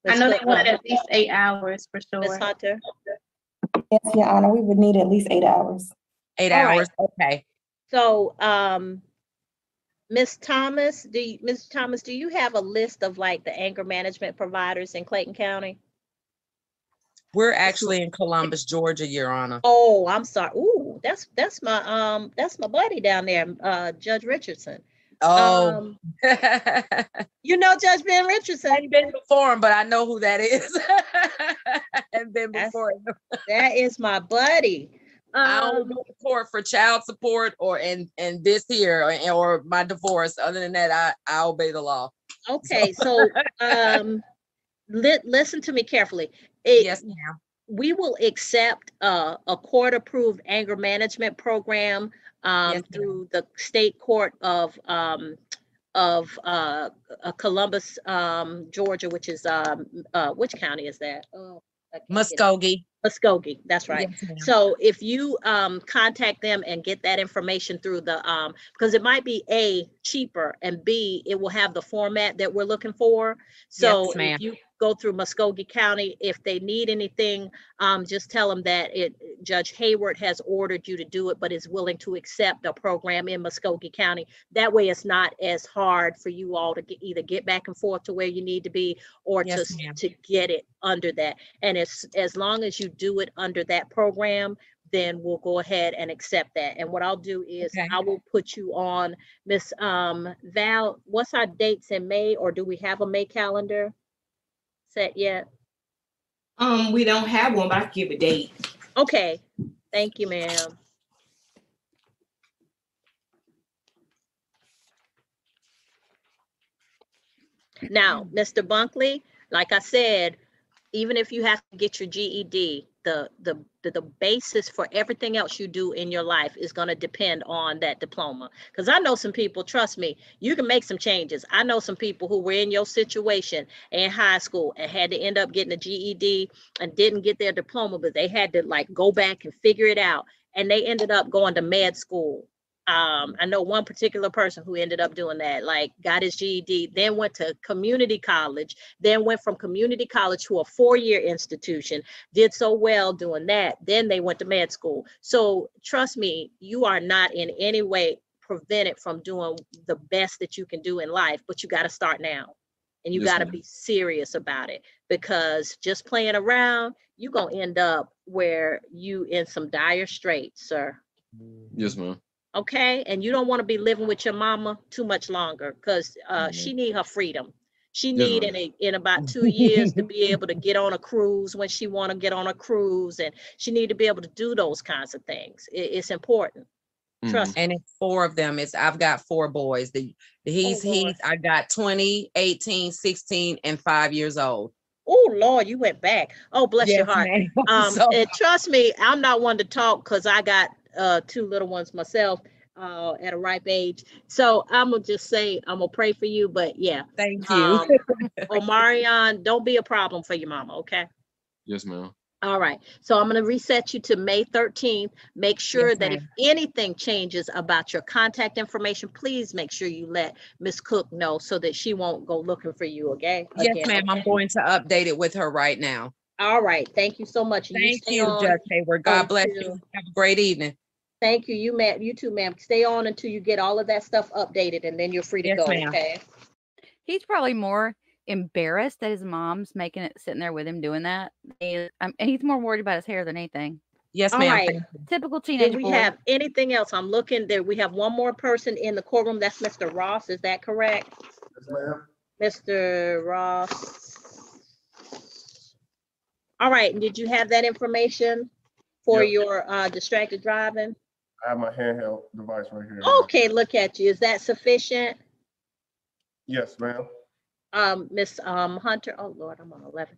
I Ms. know they Cook, wanted at least eight hours for Ms. sure. Hunter? Yes, Your Honor, we would need at least eight hours. Eight All right. hours, okay. So, um, Ms. Thomas, do you, Ms. Thomas, do you have a list of like the anger management providers in Clayton County? We're actually in Columbus, Georgia, Your Honor. Oh, I'm sorry. Ooh, that's, that's my, um, that's my buddy down there, uh, Judge Richardson. Oh. Um, You know Judge Ben Richardson. I Richardson? ain't been before him, but I know who that is. and been before him. That is my buddy. I only Um, go to court for child support or and and this here or, or my divorce. Other than that, I I obey the law. okay, so, um, li- listen to me carefully. It- Yes, ma'am. we will accept uh, a court-approved anger management program um, Yes, ma'am. through the state court of um, of uh, uh, Columbus, um, Georgia, which is um, uh, which county is that? Oh, I can't get it. Muscogee. Muscogee. That's right. Yes, ma'am. So if you um contact them and get that information through the um, because it might be A, cheaper, and B, it will have the format that we're looking for. So Yes, ma'am. if you go through Muscogee County, if they need anything, um, just tell them that it, Judge Hayward has ordered you to do it, but is willing to accept a program in Muscogee County. That way it's not as hard for you all to get, either get back and forth to where you need to be or to, Yes, ma'am. to get it under that. And as, as long as you do it under that program, then we'll go ahead and accept that. And what I'll do is Okay. I will put you on, Miss um Val, what's our dates in May, or do we have a May calendar set yet? Um, we don't have one, but I can give a date. Okay, thank you, ma'am. Now, Mr. Bunkley, like I said, even if you have to get your GED, the, the, the, the basis for everything else you do in your life is gonna depend on that diploma. Because I know some people, trust me, you can make some changes. I know some people who were in your situation in high school and had to end up getting a GED and didn't get their diploma, but they had to like go back and figure it out. And they ended up going to med school. Um, I know one particular person who ended up doing that, like got his GED, then went to community college, then went from community college to a four-year institution, did so well doing that. Then they went to med school. So trust me, you are not in any way prevented from doing the best that you can do in life, but you got to start now. And you Yes, got to be serious about it because just playing around, you're going to end up where you in some dire straits, sir. Yes, ma'am. Okay, and you don't want to be living with your mama too much longer because uh, Mhm. she need her freedom. She Yes, need ma'am. in a, in about two years to be able to get on a cruise when she want to get on a cruise, and she need to be able to do those kinds of things. It- it's important. Mhm. Trust. And it's four of them. It's I've got four boys. The he's Oh, he's I got 20, 18, 16, and five years old. Oh Lord, you went back. Oh bless your heart. Um, So- and trust me, I'm not one to talk because I got uh two little ones myself uh at a ripe age. So I'm gonna just say I'm gonna pray for you. But yeah, Thank you. um, Omarion, don't be a problem for your mama. Okay. Yes, ma'am. All right, so I'm gonna reset you to May thirteenth. Make sure Yes, that if anything changes about your contact information, please make sure you let Miss Cook know so that she won't go looking for you, again. yes, Again, ma'am. I'm going to update it with her right now. All right, thank you so much. Thank stay you, Judge Hayward. God bless you. until- Have a great evening. Thank you, you ma'am, you too, ma'am. Stay on until you get all of that stuff updated and then you're free to Yes, go, ma'am. okay? He's probably more embarrassed that his mom's making it sitting there with him doing that. And, um, and he's more worried about his hair than anything. Yes, All ma'am. right. Thank you. Typical Did we boy. have anything else? I'm looking there. We have one more person in the courtroom. That's Mr. Ross. Is that correct? Yes, ma'am. Mr. Ross. All right, did you have that information for Yeah. your uh distracted driving? I have my handheld device right here. Okay, look at you. Is that sufficient? Yes, ma'am. Um, Miss um Hunter, oh Lord, I'm on eleven.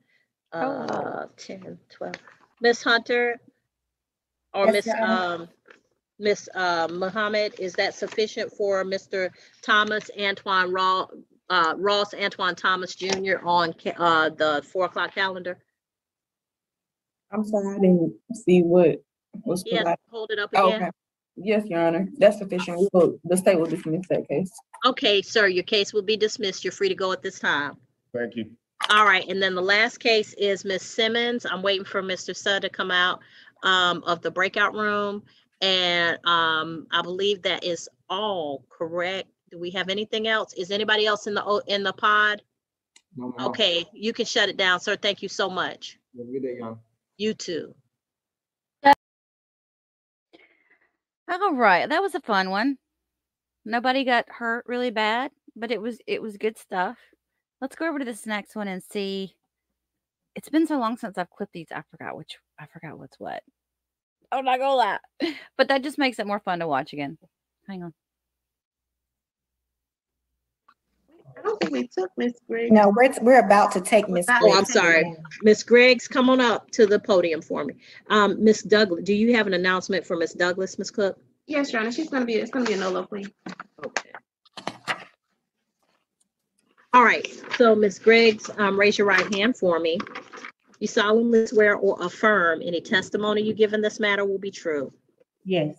Oh. Uh, 10, 12. Miss Hunter? Or Yes, Miss Your Honor. um, Miss uh Muhammad, is that sufficient for Mr. Thomas Antoine Raw, uh, Ross Antoine Thomas Jr. on ca- uh the four o'clock calendar? I'm sorry, I didn't see what was Yes, provided. hold it up Oh, again. Okay, yes, Your Honor, that's sufficient. We will, the state will dismiss that case. Okay, sir, your case will be dismissed. You're free to go at this time. Thank you. All right, and then the last case is Miss Simmons. I'm waiting for Mr. Sud to come out um, of the breakout room. And um, I believe that is all correct. Do we have anything else? Is anybody else in the, o- in the pod? No, ma'am. Okay, you can shut it down, sir. Thank you so much. Have a good day, Your Honor. You too. All right, that was a fun one. Nobody got hurt really bad, but it was it was good stuff. Let's go over to this next one and see. It's been so long since I've clipped these. I forgot which. I forgot what's what. I'm not gonna lie, but that just makes it more fun to watch again. Hang on. I don't think we took Miss Griggs. No, we're, we're about to take Miss. Oh, I'm Griggs. sorry. Miss Griggs, come on up to the podium for me. Um, Miss Douglas, do you have an announcement for Miss Douglas, Miss Cook? Yes, Your Honor, she's gonna be, it's gonna be a Nolo plea. Okay. All right, so Miss Griggs, um, raise your right hand for me. You solemnly swear or affirm any testimony you give in this matter will be true. Yes.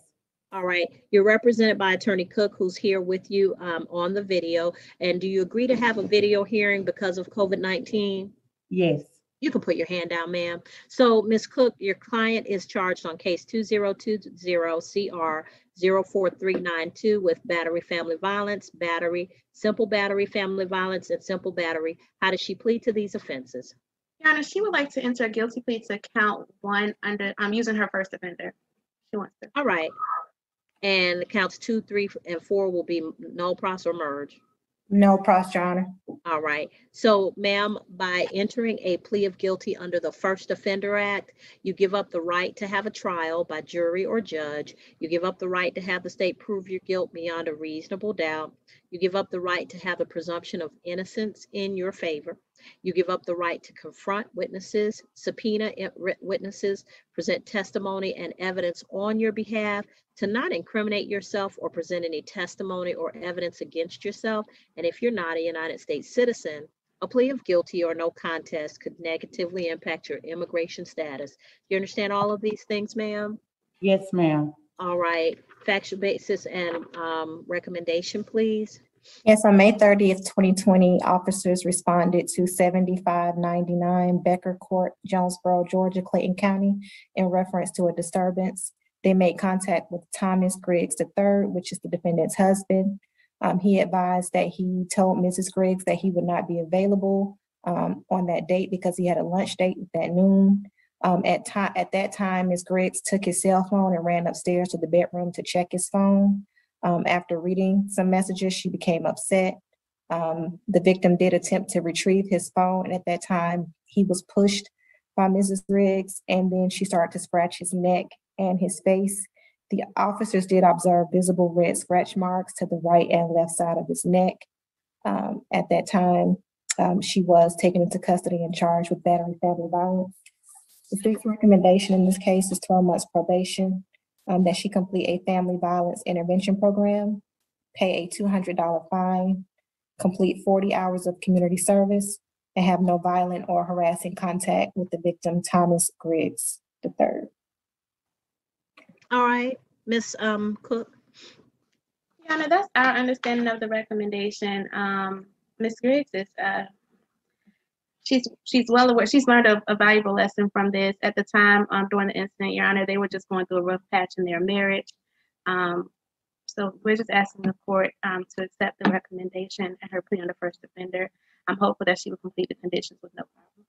All right, you're represented by Attorney Cook, who's here with you, um, on the video. And do you agree to have a video hearing because of COVID-19? Yes. You can put your hand down, ma'am. So, Ms. Cook, your client is charged on case two zero two zero CR 04392 with battery family violence, battery, simple battery family violence, and simple battery. How does she plead to these offenses? Your Honor, she would like to enter a guilty plea to count one under, I'm using her first offender. She wants to. All right. And counts two, three, and four will be no pros or merge. No, Prost, Your Honor. All right. So, ma'am, by entering a plea of guilty under the First Offender Act, you give up the right to have a trial by jury or judge. You give up the right to have the state prove your guilt beyond a reasonable doubt. You give up the right to have the presumption of innocence in your favor. You give up the right to confront witnesses, subpoena witnesses, present testimony and evidence on your behalf, to not incriminate yourself or present any testimony or evidence against yourself. And if you're not a United States citizen, a plea of guilty or no contest could negatively impact your immigration status. You understand all of these things, ma'am? Yes, ma'am. All right, factual basis and um, recommendation, please. Yes, on May thirtieth, twenty twenty, officers responded to seventy-five ninety-nine Becker Court, Jonesboro, Georgia, Clayton County, in reference to a disturbance. They made contact with Thomas Griggs III, which is the defendant's husband. Um, he advised that he told Mrs. Griggs that he would not be available um, on that date because he had a lunch date that noon. Um, at at that time, Ms. Griggs took his cell phone and ran upstairs to the bedroom to check his phone. Um, after reading some messages, she became upset. Um, the victim did attempt to retrieve his phone, and at that time, he was pushed by Mrs. Griggs, and then she started to scratch his neck and his face. The officers did observe visible red scratch marks to the right and left side of his neck. Um, at that time, um, she was taken into custody and charged with battery family violence. The state's recommendation in this case is twelve months probation, um, that she complete a family violence intervention program, pay a two hundred dollar fine, complete forty hours of community service, and have no violent or harassing contact with the victim, Thomas Griggs III. All right, Miss um, Cook. Your Honor, that's our understanding of the recommendation. Um, Ms. Griggs is, uh, she's she's well aware. She's learned a, a valuable lesson from this. At the time, um, during the incident, Your Honor, they were just going through a rough patch in their marriage. Um, so we're just asking the court um, to accept the recommendation and her plea on the first offender. I'm hopeful that she will complete the conditions with no problem.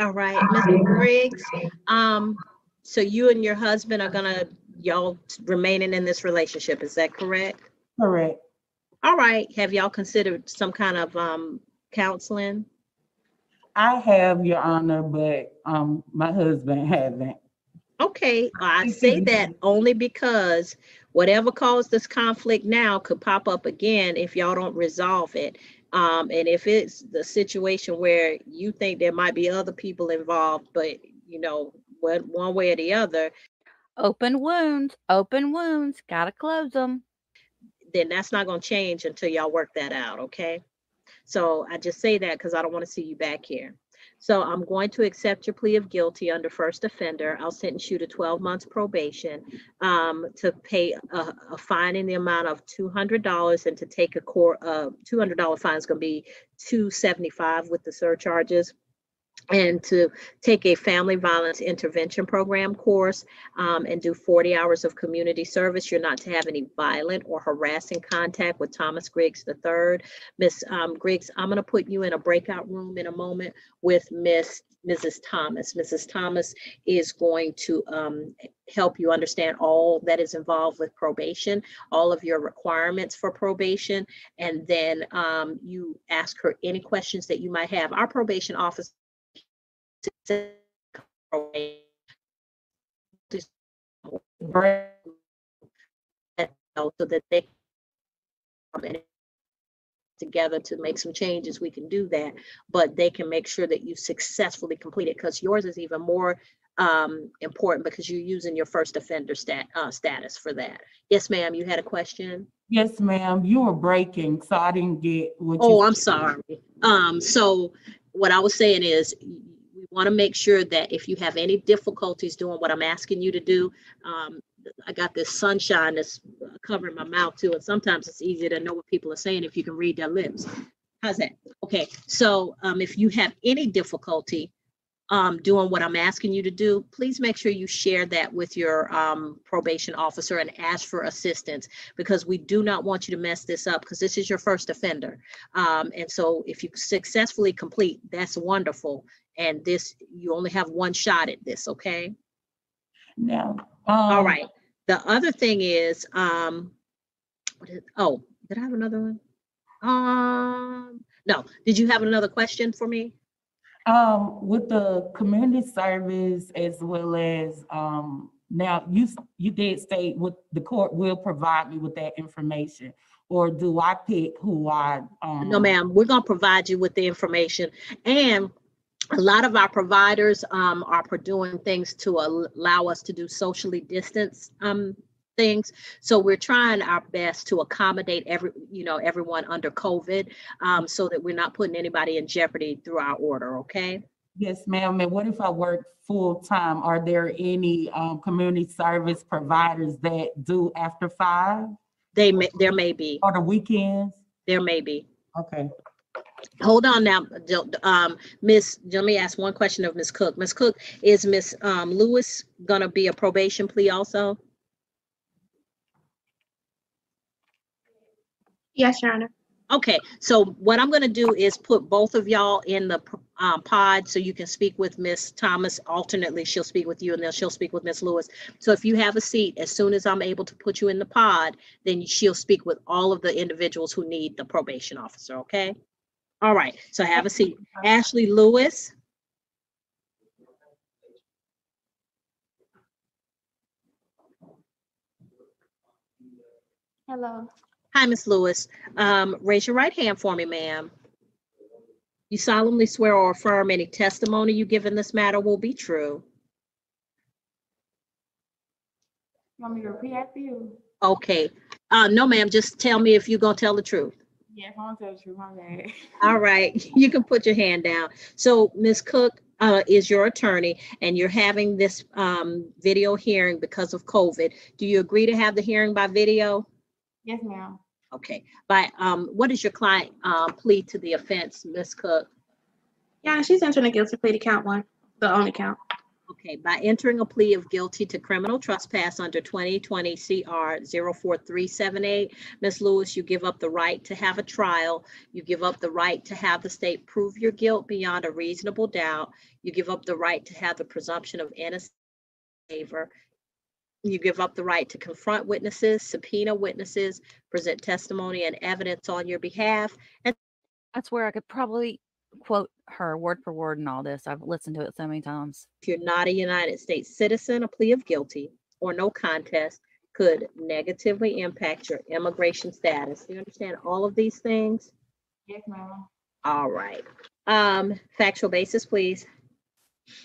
All right, Mr. Griggs, um, so you and your husband are gonna, y'all remaining in this relationship, is that correct? Correct. All right, have y'all considered some kind of, um, counseling? I have, Your Honor, but, um, my husband hasn't. Okay, I say that only because whatever caused this conflict now could pop up again if y'all don't resolve it. Um, and if it's the situation where you think there might be other people involved, but you know, one, one way or the other, Open wounds, open wounds, gotta close them. then that's not gonna change until y'all work that out, okay? So I just say that because I don't want to see you back here. So I'm going to accept your plea of guilty under first offender. I'll sentence you to 12 months probation um, to pay a, a fine in the amount of $200 and to take a core, uh, $200 fine is going to be 275 with the surcharges and to take a family violence intervention program course um, and do 40 hours of community service. You're not to have any violent or harassing contact with Thomas Griggs III. Miss um, Griggs, I'm going to put you in a breakout room in a moment with Miss Mrs. Thomas. Mrs. Thomas is going to um, help you understand all that is involved with probation, all of your requirements for probation, and then um, you ask her any questions that you might have. Our probation office so that they come in together to make some changes, we can do that. But they can make sure that you successfully complete it because yours is even more um, important because you're using your first offender stat, uh, status for that. Yes, ma'am, you had a question? Yes, ma'am, you were breaking, so I didn't get what you. Oh, I'm sorry. Um, so what I was saying is want to make sure that if you have any difficulties doing what I'm asking you to do, um, I got this sunshine that's covering my mouth too, and sometimes it's easier to know what people are saying if you can read their lips. How's that? Okay, so um, if you have any difficulty um, doing what I'm asking you to do, please make sure you share that with your um, probation officer and ask for assistance because we do not want you to mess this up because this is your first offender. Um, and so if you successfully complete, that's wonderful. And this, you only have one shot at this, okay? No. All um, right. The other thing is, um, what is, oh, did I have another one? Um, no, did you have another question for me? Um, with the community service as well as, um, now you, you did say what the court will provide me with that information. Or do I pick who I, um? No, ma'am, we're gonna provide you with the information. And a lot of our providers um, are doing things to allow us to do socially distance um, things. So we're trying our best to accommodate every, you know, everyone under COVID um, so that we're not putting anybody in jeopardy through our order, okay? Yes, ma'am. And what if I work full-time? Are there any, um, community service providers that do after five They may, there may be, or the weekends? there may be. Okay. Hold on now, um, Miss, let me ask one question of Miss Cook. Miss Cook, is Miss um, Lewis gonna be a probation plea also? Yes, Your Honor. Okay, so what I'm gonna do is put both of y'all in the um, pod so you can speak with Miss Thomas alternately. She'll speak with you and then she'll speak with Miss Lewis. So if you have a seat, as soon as I'm able to put you in the pod, then she'll speak with all of the individuals who need the probation officer, okay? All right, so have a seat. Ashley Lewis. Hello. Hi, Miss Lewis. Um, raise your right hand for me, ma'am. You solemnly swear or affirm any testimony you give in this matter will be true. Want me to repeat after you? Okay, uh, no, ma'am, just tell me if you're gonna tell the truth. Yes, I want to tell you, my bad. All right, you can put your hand down. So Ms. Cook, uh, is your attorney and you're having this, um, video hearing because of COVID. Do you agree to have the hearing by video? Yes, ma'am. Okay, by, um, what is your client, uh, plea to the offense, Ms. Cook? Yeah, she's entering a guilty plea to count one, the only count. Okay, by entering a plea of guilty to criminal trespass under twenty twenty CR 04378, Ms. Lewis, you give up the right to have a trial. You give up the right to have the state prove your guilt beyond a reasonable doubt. You give up the right to have the presumption of innocence favor. You give up the right to confront witnesses, subpoena witnesses, present testimony and evidence on your behalf, and That's where I could probably quote her word for word and all this. I've listened to it so many times. if you're not a United States citizen, a plea of guilty or no contest could negatively impact your immigration status. Do you understand all of these things? Yes, ma'am. All right. Um, factual basis, please.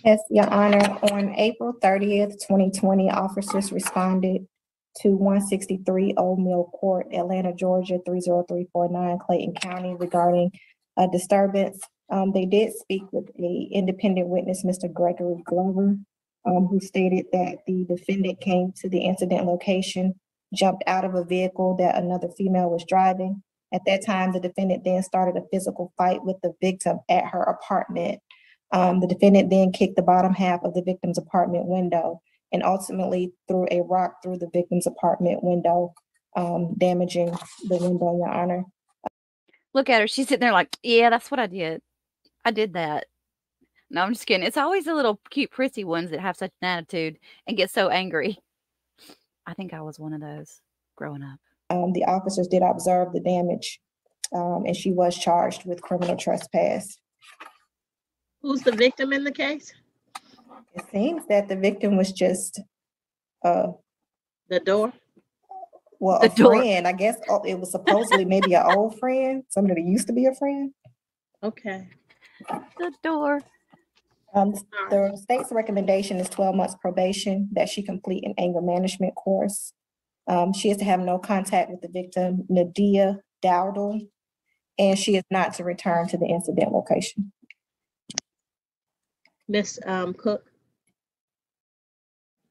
Yes, Your Honor, on April thirtieth, twenty twenty, officers responded to one sixty-three Old Mill Court, Atlanta, Georgia, three zero three four nine, Clayton County regarding a disturbance. Um, they did speak with a independent witness, Mr. Gregory Glover, um, who stated that the defendant came to the incident location, jumped out of a vehicle that another female was driving. At that time, the defendant then started a physical fight with the victim at her apartment. Um, the defendant then kicked the bottom half of the victim's apartment window and ultimately threw a rock through the victim's apartment window, um, damaging the window, Your Honor. Look at her. She's sitting there like, yeah, that's what I did. I did that. No, I'm just kidding. It's always the little cute, prissy ones that have such an attitude and get so angry. I think I was one of those growing up. Um, the officers did observe the damage, um, and she was charged with criminal trespass. Who's the victim in the case? It seems that the victim was just, uh, The door? well, The a door. friend, I guess, oh, it was supposedly maybe an old friend, somebody that used to be a friend. Okay. The door. Um, the state's recommendation is twelve months probation, that she complete an anger management course. Um, she is to have no contact with the victim, Nadia Dowdle, and she is not to return to the incident location. Miss um, Cook?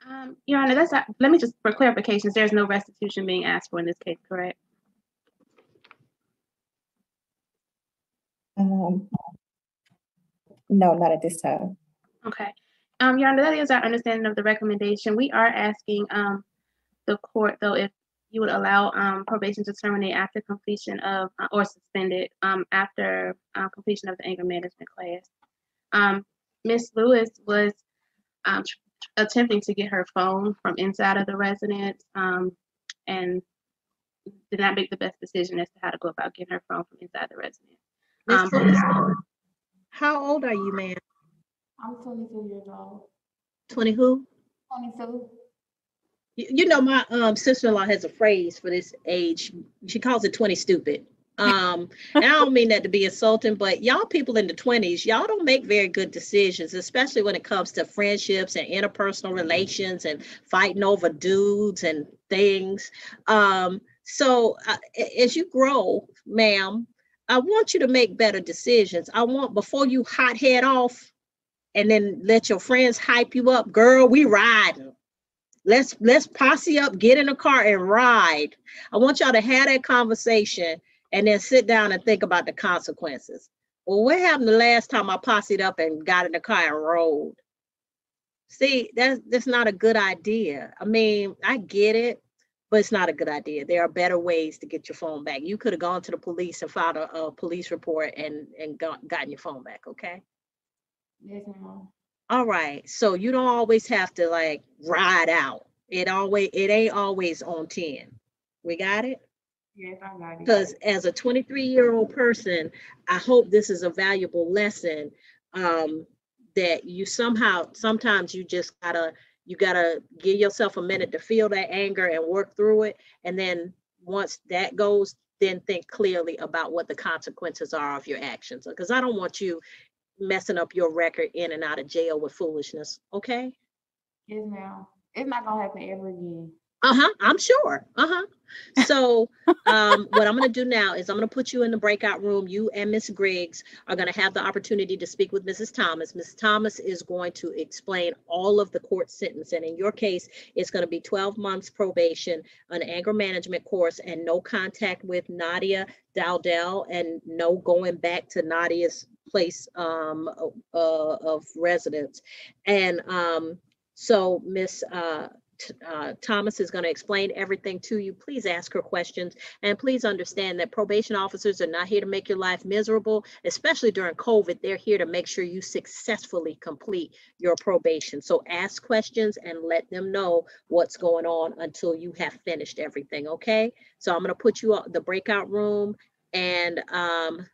Um, Your Honor, that's, not- let me just, for clarifications, there's no restitution being asked for in this case, correct? Um, no, not at this time. Okay. Um, Your Honor, that is our understanding of the recommendation. We are asking, um, the court, though, if you would allow, um, probation to terminate after completion of, uh, or suspended, um, after, uh, completion of the anger management class. Um, Ms. Lewis was, um, tr- attempting to get her phone from inside of the residence, um, and did not make the best decision as to how to go about getting her phone from inside the residence. Miss Um, Lewis, How old are you, ma'am? I'm twenty-two years old. Twenty who? Twenty-two. You, you know, my um sister-in-law has a phrase for this age. She calls it 20 stupid. Um, and I don't mean that to be insulting, but y'all people in the 20s, y'all don't make very good decisions, especially when it comes to friendships and interpersonal relations and fighting over dudes and things. Um, so uh, as you grow, ma'am, I want you to make better decisions. I want before you hot head off and then let your friends hype you up, girl, we riding. Let's let's posse up, get in a car and ride. I want y'all to have that conversation and then sit down and think about the consequences. Well, what happened the last time I posseed up and got in the car and rode? See, that's that's not a good idea. I mean, I get it, but it's not a good idea. There are better ways to get your phone back. You could have gone to the police and filed a, a police report and and got, gotten your phone back. Okay. Yes, ma'am. All right. So you don't always have to like ride out. It always it ain't always on 10. We got it? Yes, I got it. Because as a 23 year old person, I hope this is a valuable lesson um, that you somehow, sometimes you just gotta, you gotta give yourself a minute to feel that anger and work through it. And then once that goes, then think clearly about what the consequences are of your actions. Because I don't want you messing up your record in and out of jail with foolishness. Okay? Yes, ma'am. It's not gonna happen ever again. Uh-huh, I'm sure. Uh-huh. So um, what I'm gonna do now is I'm gonna put you in the breakout room. You and Miss Griggs are gonna have the opportunity to speak with Mrs. Thomas. Mrs. Thomas is going to explain all of the court sentence. And in your case, it's gonna be 12 months probation, an anger management course, and no contact with Nadia Dowdell and no going back to Nadia's place um, uh, of residence. And um, so Miss uh, uh, Thomas is going to explain everything to you. Please ask her questions. And please understand that probation officers are not here to make your life miserable, especially during COVID. They're here to make sure you successfully complete your probation. So ask questions and let them know what's going on until you have finished everything. Okay. So I'm going to put you on the breakout room and um,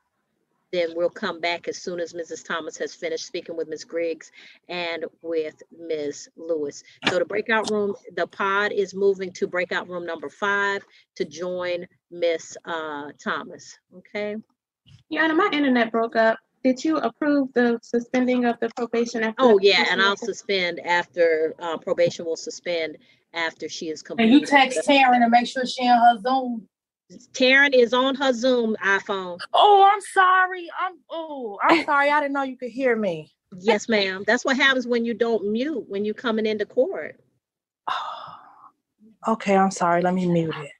then we'll come back as soon as Mrs. Thomas has finished speaking with Ms. Griggs and with Ms. Lewis. So the breakout room, the pod is moving to breakout room number five to join Miss uh, Thomas. Okay. Your Honor, my internet broke up. Did you approve the suspending of the probation after? Oh, yeah, and? I'll suspend after, uh, probation will suspend after she is And you text Taryn to make sure she in her Zoom. Taryn is on her Zoom iPhone. Oh, I'm sorry. I'm, oh, I'm sorry. I didn't know you could hear me. Yes, ma'am. That's what happens when you don't mute, when you're coming into court. Okay, I'm sorry. Let me mute it.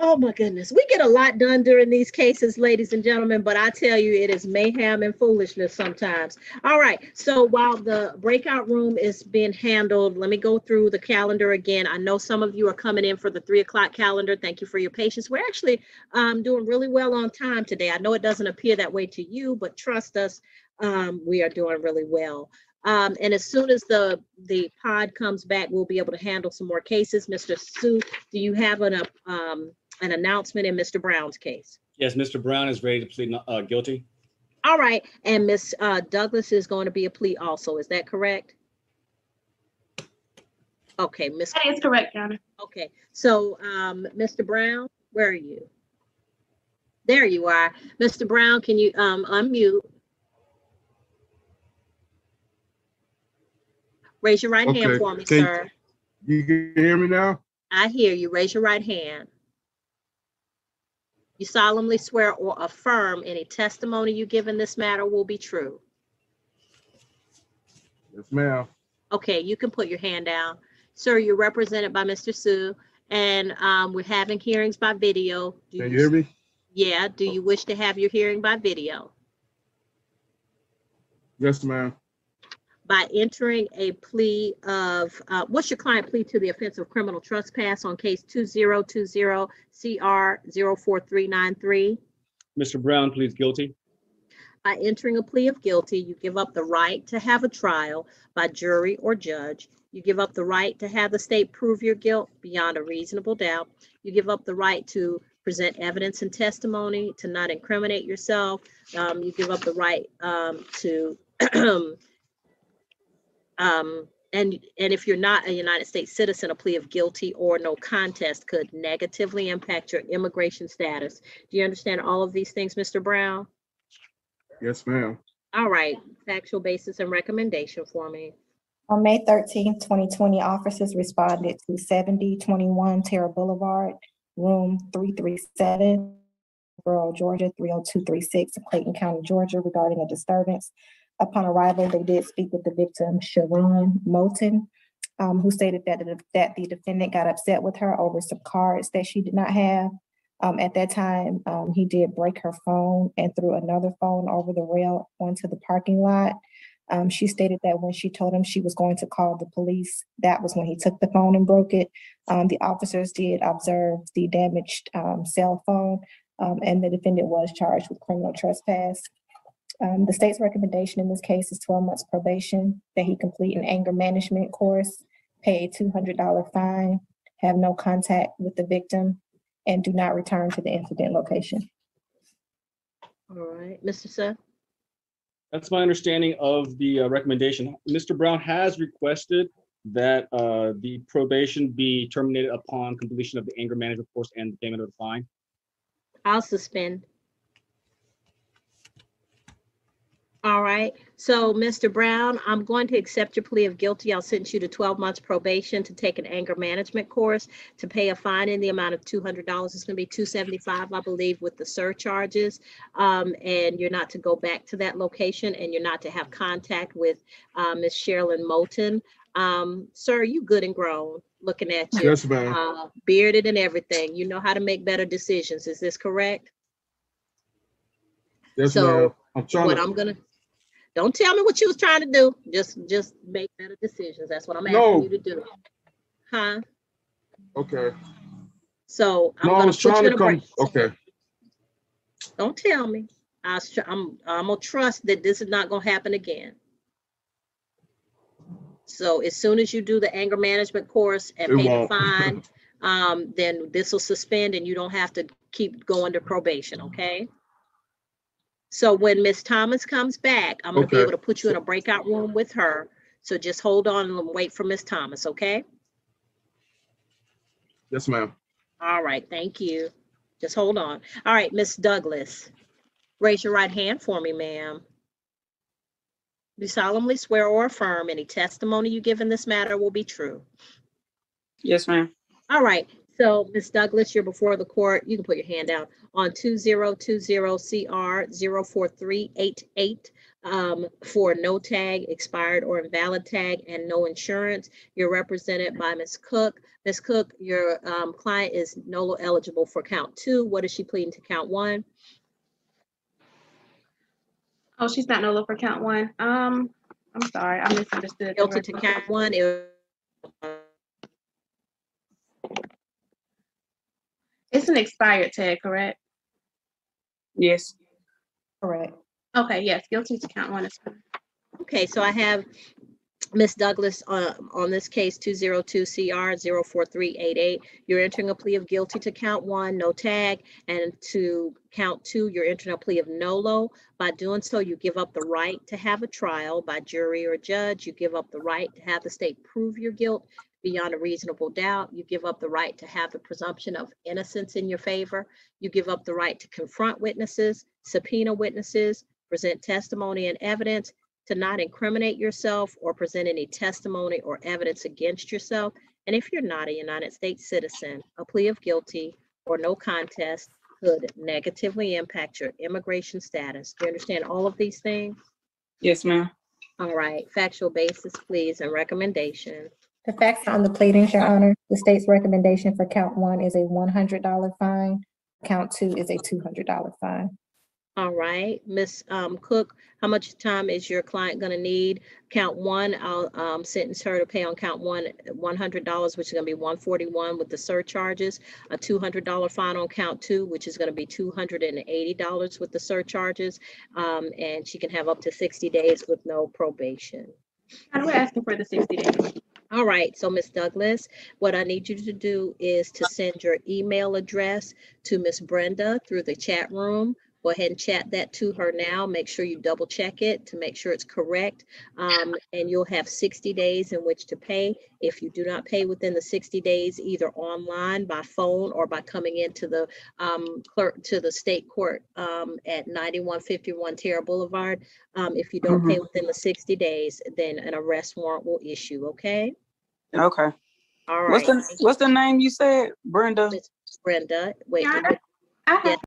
Oh my goodness, we get a lot done during these cases, ladies and gentlemen, but I tell you, it is mayhem and foolishness sometimes. All right, so while the breakout room is being handled, let me go through the calendar again. I know some of you are coming in for the three o'clock calendar. Thank you for your patience. We're actually um, doing really well on time today. I know it doesn't appear that way to you, but trust us, um, we are doing really well. Um, and as soon as the the pod comes back, we'll be able to handle some more cases. Mr. Sue, do you have an uh, um, an announcement in Mr. Brown's case? Yes, Mr. Brown is ready to plead not- uh, guilty. All right, and Miss uh, Douglas is going to be a plea also. Is that correct? Okay, Miss. That is correct, Your Honor. Okay, so um, Mr. Brown, where are you? There you are. Mr. Brown, can you um, unmute? Raise your right hand Okay, for me, can- sir. You can hear me now? I hear you. Raise your right hand. You solemnly swear or affirm any testimony you give in this matter will be true. Yes, ma'am. Okay, you can put your hand down. Sir, you're represented by Mr. Sue, and um, we're having hearings by video. Do Can you hear me? Yeah, do you wish to have your hearing by video? Yes, ma'am. By entering a plea of, uh, what's your client plea to the offense of criminal trespass on case 2020 CR 04393? Mr. Brown pleads guilty. By entering a plea of guilty, you give up the right to have a trial by jury or judge. You give up the right to have the state prove your guilt beyond a reasonable doubt. You give up the right to present evidence and testimony, to not incriminate yourself. Um, you give up the right um, to um, and and if you're not a United States citizen, a plea of guilty or no contest could negatively impact your immigration status. Do you understand all of these things, Mr. Brown? Yes, ma'am. All right, factual basis and recommendation for me. On May thirteenth, twenty twenty, officers responded to seventy twenty-one Tara Boulevard, room three three seven, Borough, Georgia, three oh two three six, Clayton County, Georgia, regarding a disturbance. Upon arrival, they did speak with the victim, Sharon Moulton, um, who stated that the, that the defendant got upset with her over some cards that she did not have. Um, at that time, um, he did break her phone and threw another phone over the rail onto the parking lot. Um, she stated that when she told him she was going to call the police, that was when he took the phone and broke it. Um, the officers did observe the damaged um, cell phone, um, and the defendant was charged with criminal trespass. Um, the state's recommendation in this case is twelve months probation, that he complete an anger management course, pay a two hundred dollar fine, have no contact with the victim, and do not return to the incident location. All right, Mr. Sir. That's my understanding of the uh, recommendation. Mr. Brown has requested that uh, the probation be terminated upon completion of the anger management course and the payment of the fine. I'll suspend. All right, so Mr. Brown, I'm going to accept your plea of guilty. I'll sentence you to twelve months probation to take an anger management course, to pay a fine in the amount of two hundred dollars. It's gonna be 275, I believe, with the surcharges. Um, and you're not to go back to that location and you're not to have contact with uh, Ms. Sherilyn Moulton. Um, sir, you good and grown, looking at you. Yes, ma'am. uh, Bearded and everything. You know how to make better decisions. Is this correct? Yes, So, ma'am. I'm trying What to, I'm gonna, don't tell me what you was trying to do. Just, just make better decisions. That's what I'm No. asking you to do. Huh? okay. So I'm No, gonna was put trying in to come, break. okay. Don't tell me. I, I'm I'm gonna trust that this is not gonna happen again. So as soon as you do the anger management course and pay the fine, um, then this will suspend and you don't have to keep going to probation, okay? So when Miss Thomas comes back, I'm gonna be Okay. able to put you in a breakout room with her. So just hold on and wait for Miss Thomas, okay? Yes, ma'am. All right, thank you. Just hold on. All right, Miss Douglas, raise your right hand for me, ma'am. Do solemnly swear or affirm any testimony you give in this matter will be true. Yes, ma'am. All right, so Miss Douglas, you're before the court. You can put your hand down on two zero two zero CR zero four three eight eight um, for no tag, expired or invalid tag, and no insurance. You're represented by Ms. Cook. Ms. Cook, your um, client is NOLO eligible for count two. What is she pleading to count one? Oh, she's not NOLO for count one. Um, I'm sorry, I misunderstood. the Guilty to count one. It- It's an expired tag, correct? Yes. Correct. Okay, yes, guilty to count one is fine. Okay, so I have Ms. Douglas uh, on this case, 202 CR 04388. You're entering a plea of guilty to count one, no tag, and to count two, you're entering a plea of nolo. By doing so, you give up the right to have a trial by jury or judge. You give up the right to have the state prove your guilt beyond a reasonable doubt. You give up the right to have the presumption of innocence in your favor. You give up the right to confront witnesses, subpoena witnesses, present testimony and evidence, to not incriminate yourself or present any testimony or evidence against yourself. And if you're not a United States citizen, a plea of guilty or no contest could negatively impact your immigration status. Do you understand all of these things? Yes, ma'am. All right, factual basis, please, and recommendation. The facts are on the pleadings, Your Honor, the state's recommendation for count one is a one hundred dollar fine. Count two is a two hundred dollar fine. All right, Ms. um, Cook, how much time is your client gonna need? Count one, I'll um, sentence her to pay on count one, one hundred dollars, which is gonna be one forty-one with the surcharges. A two hundred dollar fine on count two, which is gonna be two hundred and eighty dollars with the surcharges. Um, and she can have up to sixty days with no probation. And we're asking for the sixty days. All right, so Ms. Douglas, what I need you to do is to send your email address to Miss Brenda through the chat room. Go ahead and chat that to her now. Make sure you double check it to make sure it's correct. Um, and you'll have sixty days in which to pay. If you do not pay within the sixty days, either online, by phone, or by coming into the um, clerk, to the state court um, at ninety-one fifty-one Tara Boulevard. Um, if you don't pay within the sixty days, then an arrest warrant will issue, okay? Okay. All right. What's the What's the name you said, Brenda? Miss Brenda, wait. Yeah, I have,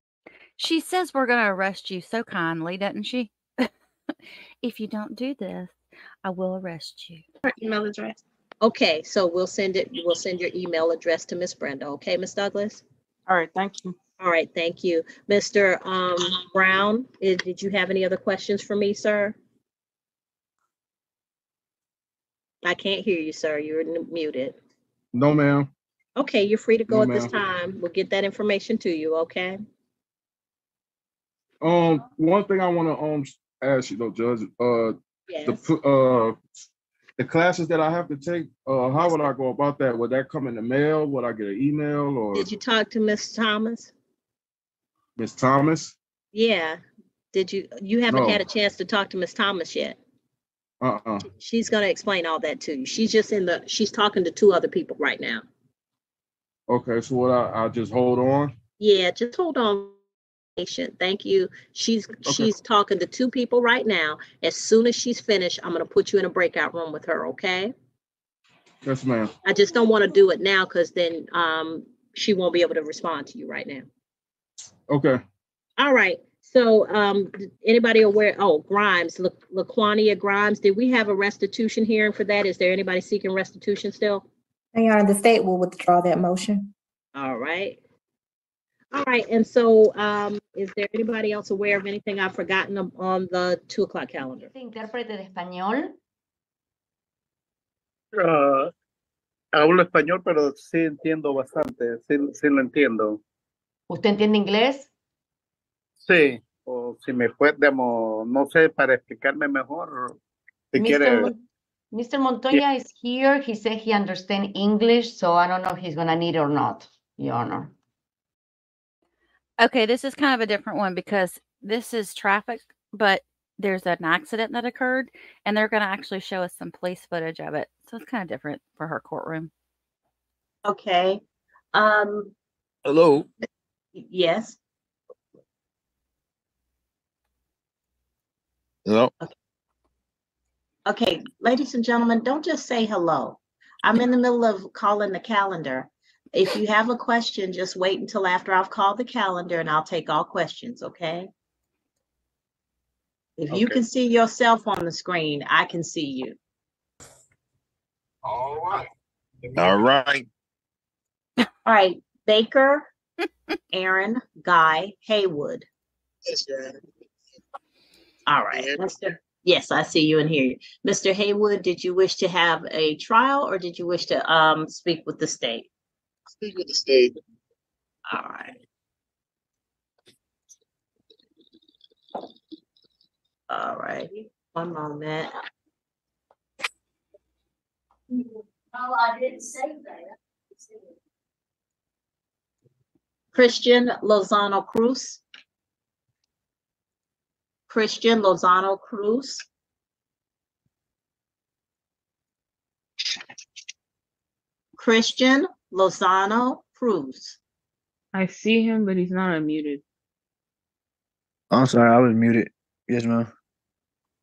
She says we're going to arrest you so kindly, doesn't she? if you don't do this, I will arrest you. her email address. Okay, so we'll send it, we'll send your email address to Miss Brenda, okay, Miss Douglas? All right. Thank you. All right, thank you. Mr. um, Brown, eh, did you have any other questions for me, sir? I can't hear you, sir. You're muted. No, ma'am. Okay, you're free to go No, at this time. We'll get that information to you, okay? Um, one thing I wanna, um, ask you though, Judge, uh, the, Yes. p- uh, the classes that I have to take, uh, how would I go about that? Would that come in the mail? Would I get an email or Did you talk to Miss Thomas? Miss Thomas? Yeah. Did you, you haven't had a chance to talk to Miss Thomas yet? Uh-uh. She's gonna explain all that to you. She's just in the, she's talking to two other people right now. Okay, so what I, I'll just hold on? Yeah, just hold on. Patient, thank you. She's, she's talking to two people right now. As soon as she's finished, I'm gonna put you in a breakout room with her, okay? Yes, ma'am. I just don't wanna do it now, cause then, um, she won't be able to respond to you right now. Okay. All right, so, um, anybody aware, oh, Grimes, La- Laquania Grimes, did we have a restitution hearing for that? Is there anybody seeking restitution still? And Your Honor, the state will withdraw that motion. All right. All right, and so, um, is there anybody else aware of anything I've forgotten on- on the two o'clock calendar? Intérprete de español. Ah, hablo español, pero sí entiendo bastante, sí, sí lo entiendo. ¿Usted entiende inglés? Sí, o si me puede, no sé, para explicarme mejor, si Mr. quiere. Mon- Mr. Montoya is here. He said he understands English, so I don't know if he's gonna need it or not, Your Honor. Okay, this is kind of a different one because this is traffic, but there's an accident that occurred and they're going to actually show us some police footage of it. So it's kind of different for her courtroom. Okay, um, Hello. yes, Hello. okay, ladies and gentlemen, don't just say hello. I'm in the middle of calling the calendar. If you have a question, just wait until after I've called the calendar and I'll take all questions, okay? If you Okay. can see yourself on the screen, I can see you. All right. All right. All right, Baker, Aaron, Guy, Haywood. All right, Mr. Yes, I see you and hear you. Mr. Haywood, did you wish to have a trial or did you wish to um speak with the state? Speak with the state. All right. All right, one moment. No, I didn't say that. Christian Lozano Cruz. Christian Lozano Cruz. Christian Lozano Cruz. I see him, but he's not unmuted. I'm sorry, I was muted. Yes, ma'am.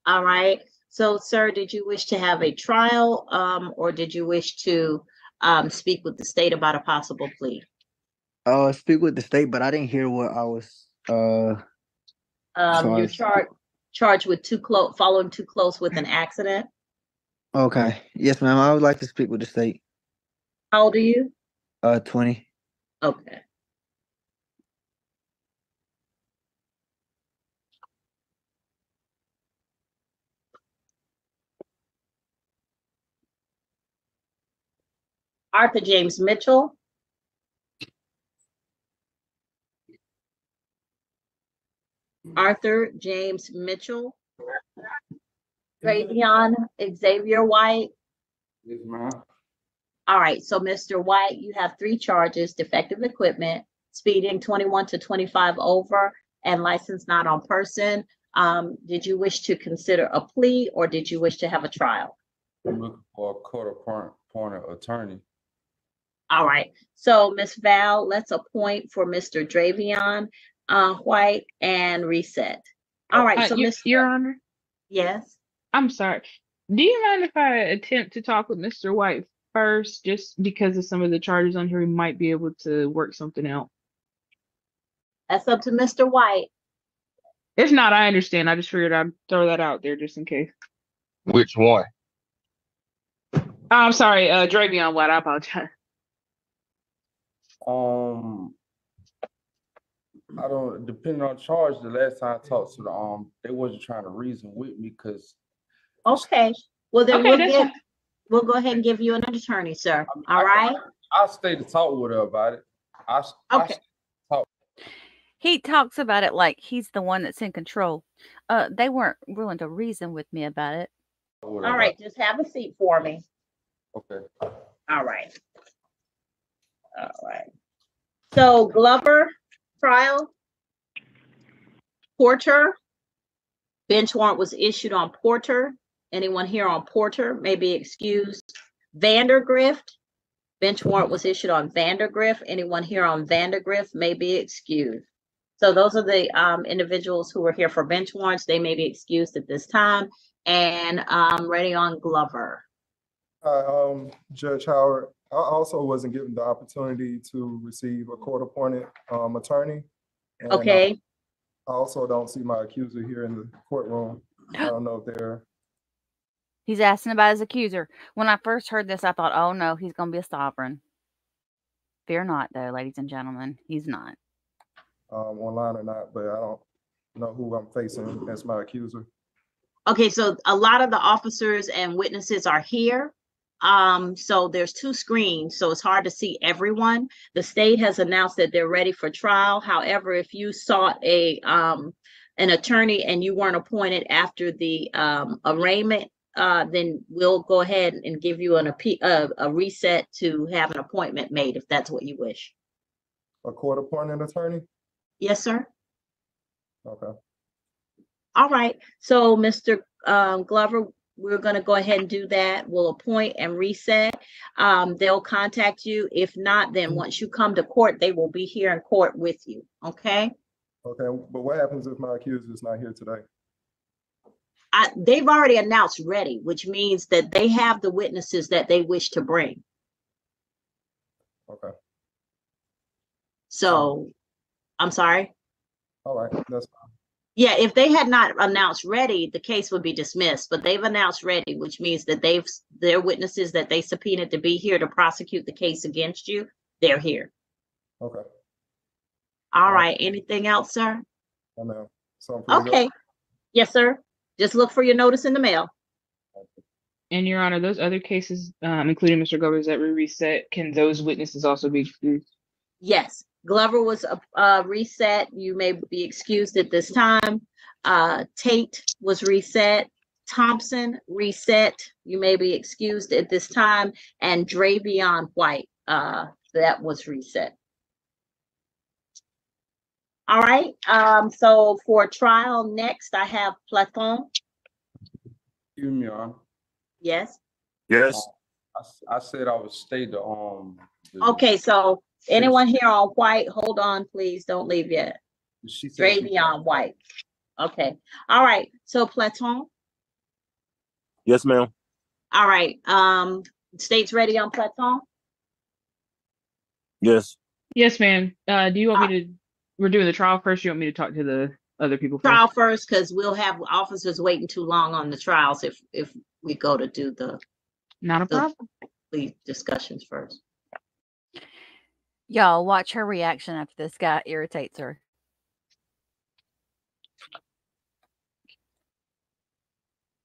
All right. So, sir, did you wish to have a trial, um, or did you wish to, um, speak with the state about a possible plea? Uh, speak with the state, but I didn't hear what I was. Uh, Um, you're Charged. charged, charged with too close, following too close with an accident. okay. Yes, ma'am. I would like to speak with the state. How old are you? Uh, twenty. Okay. Arthur James Mitchell. Arthur James Mitchell. Travion Xavier White. Yes, ma'am. All right, so Mr. White, you have three charges, defective equipment, speeding twenty-one to twenty-five over, and license not on person. Um, did you wish to consider a plea or did you wish to have a trial? I'm looking for a court appoint- appointed attorney. All right, so Ms. Val, let's appoint for Mr. Dravion, uh, White and reset. All right, Uh, so Your- Ms. Your Honor, Yes, I'm sorry. Do you mind if I attempt to talk with Mr. White first, just because of some of the charges on here? We might be able to work something out. that's up to Mr. White. If not, I understand. I just figured I'd throw that out there just in case. Which one? Oh, I'm sorry, uh, Dravion White. I apologize. Um, I don't, depending on charge, the last time I talked to the, um, they wasn't trying to reason with me because Okay, well then Okay, we'll that's get, fine. We'll go ahead and give you an attorney, sir. All right? I'll stay to talk with her about it. I, s- I Okay. s- talk. He talks about it like he's the one that's in control. Uh, they weren't willing to reason with me about it. with All her about right, just have a seat for me. Okay. All right. All right. So Glover trial. Porter. Bench warrant was issued on Porter. Anyone here on Porter may be excused. Vandergrift. Bench warrant was issued on Vandergrift. Anyone here on Vandergrift may be excused. So those are the um individuals who are here for bench warrants. They may be excused at this time. And um ready on Glover. Hi, um, Judge Hayward, I also wasn't given the opportunity to receive a court-appointed, um, attorney. and, uh, Okay. I also don't see my accuser here in the courtroom. I don't know if they're, He's asking about his accuser. When I first heard this, I thought, oh no, he's going to be a sovereign. Fear not, though, ladies and gentlemen. He's not. um, online or not, but I don't know who I'm facing as my accuser. Okay, so a lot of the officers and witnesses are here. Um, so there's two screens, so it's hard to see everyone. The state has announced that they're ready for trial. However, if you sought a, um, an attorney and you weren't appointed after the, um, arraignment, uh, then we'll go ahead and give you an appe- uh, a reset to have an appointment made if that's what you wish. A court appointed attorney? Yes, sir? Okay. All right, so Mr. um, Glover, we're gonna go ahead and do that. We'll appoint and reset. Um, they'll contact you. If not, then once you come to court, they will be here in court with you, okay? Okay, but what happens if my accuser is not here today? I, they've already announced ready, which means that they have the witnesses that they wish to bring. Okay, So, um, I'm sorry. all right, that's fine. Yeah, if they had not announced ready, the case would be dismissed, but they've announced ready, which means that they've, their witnesses that they subpoenaed to be here to prosecute the case against you, they're here. Okay, All right, anything else, sir? I know. So I'm free to go? Okay. Yes, sir. Just look for your notice in the mail. And Your Honor, those other cases, um, including Mr. Glover's that were reset, can those witnesses also be excused? Yes, Glover was uh, uh, reset. You may be excused at this time. Uh, Tate was reset. Thompson reset. You may be excused at this time. And Dravion White, uh, that was reset. All right, um, so for trial next, I have Platon. Excuse me, Your Honor. Yes. Yes. I, s- I said I would stay the, um. the- Okay, so anyone here on White, hold on, please. Don't leave yet. She said she- Dravion White. Okay, all right, so Platon, Yes, ma'am. all right, um, state's ready on Platon? Yes. Yes, ma'am. Uh, do you want me to, we're doing the trial first, you want me to talk to the other people first? Trial first, because we'll have officers waiting too long on the trials if, if we go to do the. Not a the problem. plea discussions first. Y'all watch her reaction after this guy irritates her.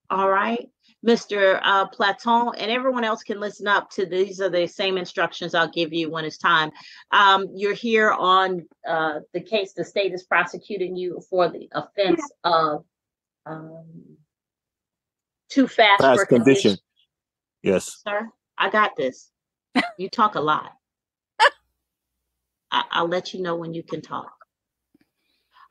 All right, Mr. uh, Platon, and everyone else can listen up to, these are the same instructions I'll give you when it's time. Um, you're here on, uh, the case, the state is prosecuting you for the offense of, um, too fast for condition. condition. Yes. Sir, I got this. You talk a lot. I, I'll let you know when you can talk.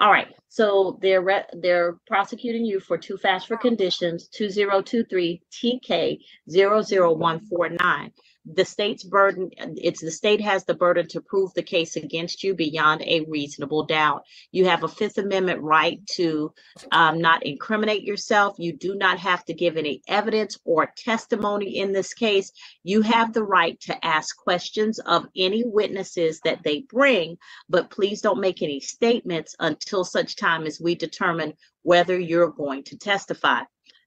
All right, so they're re- they're prosecuting you for too fast for conditions, two zero two three TK 00149. The state's burden, it's the state has the burden to prove the case against you beyond a reasonable doubt. You have a Fifth Amendment right to um, not incriminate yourself. You do not have to give any evidence or testimony in this case. You have the right to ask questions of any witnesses that they bring, but please don't make any statements until such time as we determine whether you're going to testify.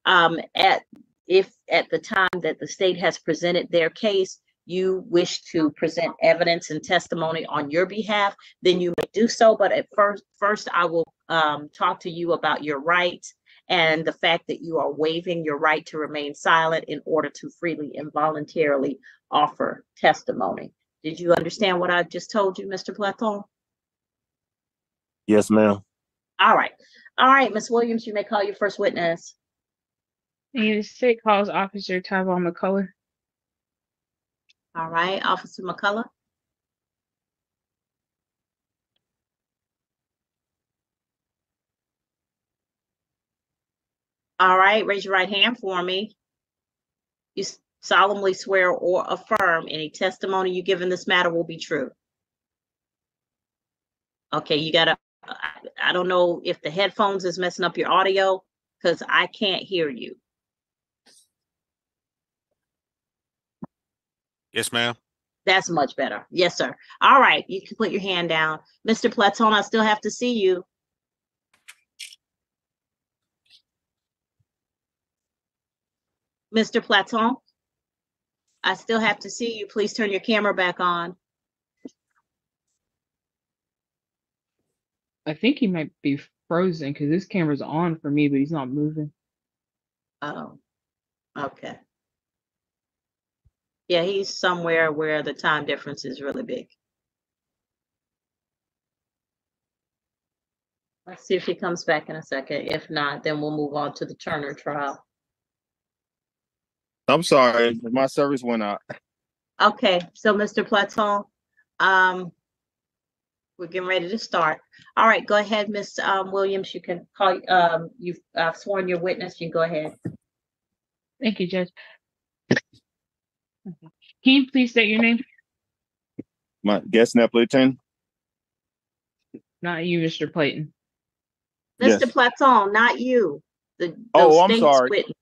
Um, at, if at the time that the state has presented their case, you wish to present evidence and testimony on your behalf, then you may do so. But at first, first I will um, talk to you about your rights and the fact that you are waiving your right to remain silent in order to freely and voluntarily offer testimony. Did you understand what I just told you, Mr. Platon? Yes, ma'am. All right. All right, Ms. Williams, you may call your first witness. And the state calls Officer Tyrone McCullough. All right, Officer McCullough. All right, raise your right hand for me. You solemnly swear or affirm any testimony you give in this matter will be true. Okay, you gotta, I don't know if the headphones is messing up your audio, because I can't hear you. Yes, ma'am. That's much better. Yes, sir. All right, you can put your hand down. Mr. Platon, I still have to see you. Mr. Platon? I still have to see you. Please turn your camera back on. I think he might be frozen because this camera's on for me, but he's not moving. Oh, okay. Yeah, he's somewhere where the time difference is really big. Let's see if he comes back in a second. If not, then we'll move on to the Turner trial. I'm sorry, my service went out. Okay, so Mr. Platon, um, we're getting ready to start. All right, go ahead, Ms. Um, Williams. You can call, um, you've uh, sworn your witness. You can go ahead. Thank you, Judge. Okay. Can you please state your name? My guest Neapolitan. Not you, Mr. Clayton. Yes. Mr. Platon, not you. The, the Oh, I'm state's sorry. witness.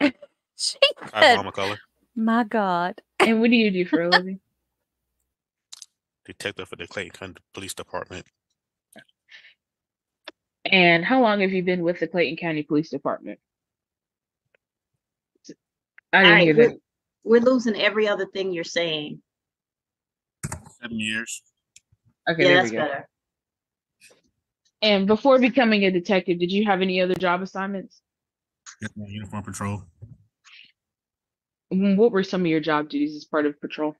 She Hi, said, Mama Color, my God. And what do you do for a living? detective for the Clayton County Police Department. And how long have you been with the Clayton County Police Department? I didn't right, hear we're, we're losing every other thing you're saying. Seven years. Okay, Yeah, there that's we go. better. And before becoming a detective, did you have any other job assignments? Yes, ma'am. Uniform patrol. Mm, What were some of your job duties as part of patrol?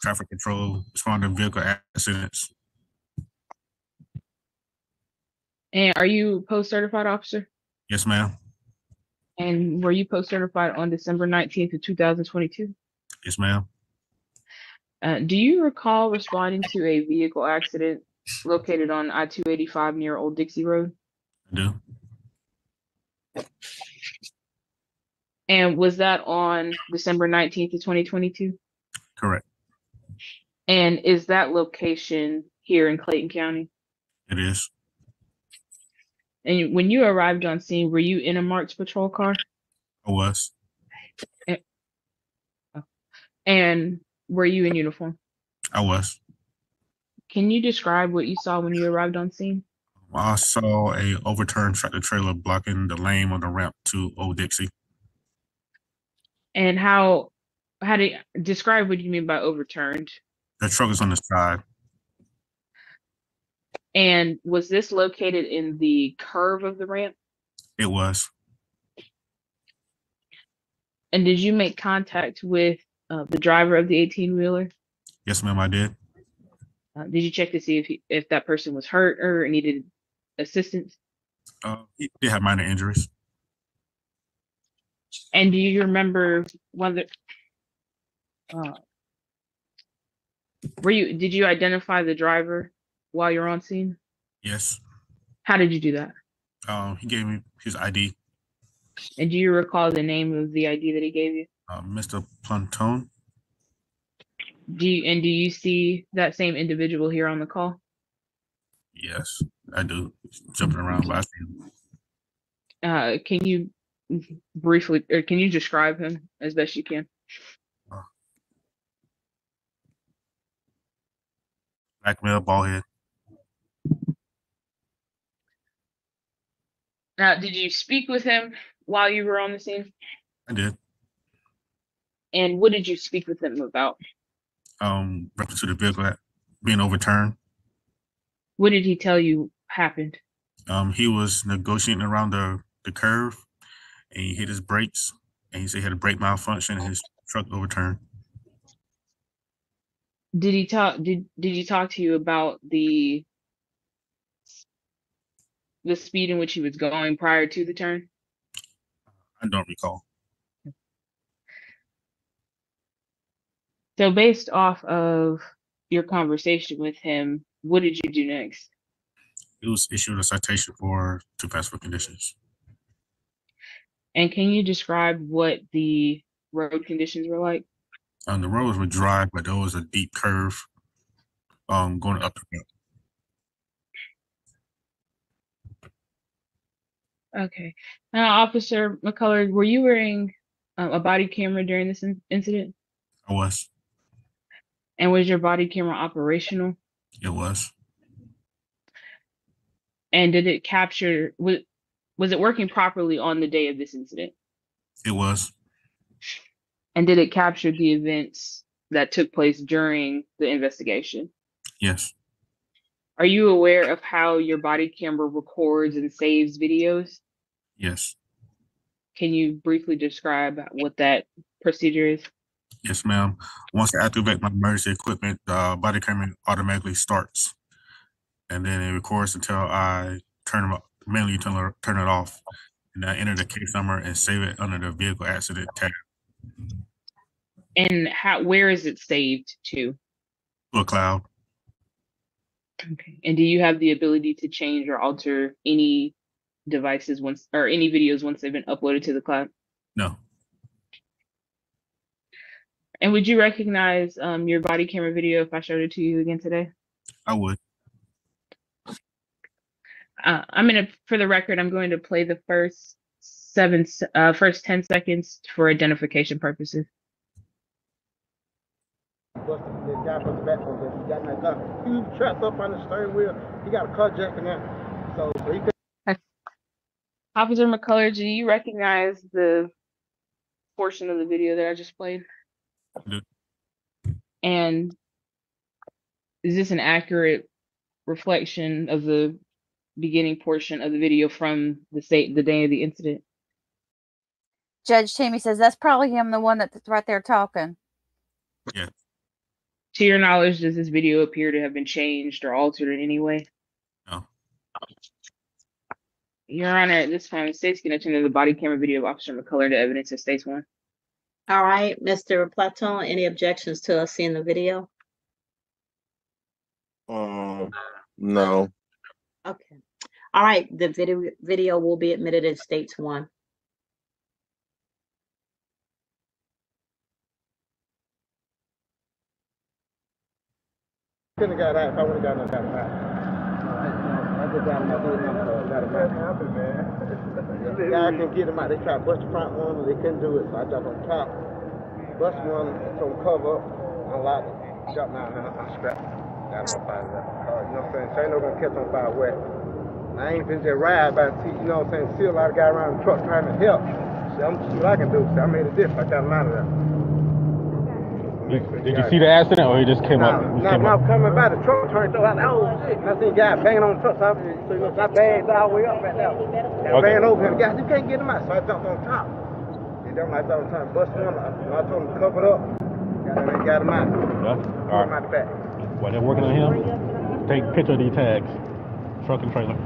traffic control, respond to vehicle accidents. And are you post certified officer? Yes, ma'am. And were you post certified on December 19th of 2022? Yes, ma'am. Uh, do you recall responding to a vehicle accident located on I 285 near Old Dixie Road? I do. And was that on December 19th of 2022? Correct. And is that location here in Clayton County? It is. And when you arrived on scene, were you in a marked patrol car? I was. And were you in uniform? I was. Can you describe what you saw when you arrived on scene? I saw a overturned tractor trailer blocking the lane on the ramp to Old Dixie. And how how do you describe what you mean by overturned? The truck is on the side. And was this located in the curve of the ramp? It was. And did you make contact with uh, the driver of the 18 wheeler? Yes, ma'am, I did. Uh, did you check to see if he, if that person was hurt or needed assistance? Uh, he did have minor injuries. And do you remember whether uh, were you did you identify the driver while you're on scene? Yes. How did you do that? Um, he gave me his ID, And do you recall the name of the ID that he gave you? uh, Mr. Plantone. Do you and do you see that same individual here on the call? Yes, I do. Jumping around, but I see him. Uh, can you briefly or can you describe him as best you can? Black male, bald head. Now, did you speak with him while you were on the scene? I did. And what did you speak with him about? Um, reference to the vehicle that being overturned. What did he tell you happened? Um, he was negotiating around the, the curve and he hit his brakes and he said he had a brake malfunction and his truck overturned. Did he talk did did he talk to you about the the speed in which he was going prior to the turn? I don't recall. So based off of your conversation with him, what did you do next? He was issued a citation for two passable conditions. And can you describe what the road conditions were like? Um, the roads were dry, but there was a deep curve um, going up the hill. Okay. Now, Officer McCullough, were you wearing uh, a body camera during this in- incident? I was. And was your body camera operational? It was. And did it capture was was it working properly on the day of this incident? It was. And did it capture the events that took place during the investigation? Yes, Are you aware of how your body camera records and saves videos? Yes, Can you briefly describe what that procedure is? yes, ma'am. Once I activate my emergency equipment, the body camera automatically starts. And then it records until I turn it, manually turn it, turn it off. And I enter the case number and save it under the vehicle accident tab And how where is it saved to? to a cloud. Okay. And do you have the ability to change or alter any devices once or any videos once they've been uploaded to the cloud? No, And would you recognize um, your body camera video if I showed it to you again today? I would. Uh, I'm gonna, for the record, I'm going to play the first seven, uh, first ten seconds for identification purposes. Busted this guy from the back from this. He got in that car. He was trapped up on the steering wheel. He got a car jack in there. So, so he could Officer McCullough, do you recognize the portion of the video that I just played? do. And is this an accurate reflection of the beginning portion of the video from the state the day of the incident? Judge Tammi says that's probably him, the one that's right there talking. Yeah, To your knowledge, does this video appear to have been changed or altered in any way? No. Your Honor, at this time, the state's going to turn to the body camera video of Officer McCullough to evidence in states one. All right, Mr. Platon, any objections to us seeing the video? Um, no. Okay. All right, the video, video will be admitted in states one. couldn't have got out if I would have gotten that out. I just got him out. Got him out. Guy can get him out. They tried to bust the front one, they couldn't do it. So I jumped on top, bust one, some cover, unlocked it, jumped out and I strapped. Got him up out of car. You know what I'm saying? So ain't no gonna catch on fire wet. I ain't finna just ride by the you know what I'm saying? See a lot of guys around the truck trying to help. See, I'm see what I can do. See, I made a difference. I got him out of there. Did, did you see the accident or he just came up? just Now, came up? coming by the truck, to throw out, oh shit. And I seen guy banging on the truck, so I, so, you know, so I bagged all the way up right now. And I Okay. ran over him, the guy, you can't get him out, so I jumped on top. And then I thought I was trying to bust one, I, you know, I told him to cover it up. Got him, and got him out. Yeah? All him out the back. While they're working on him, take picture of these tags, truck and trailer.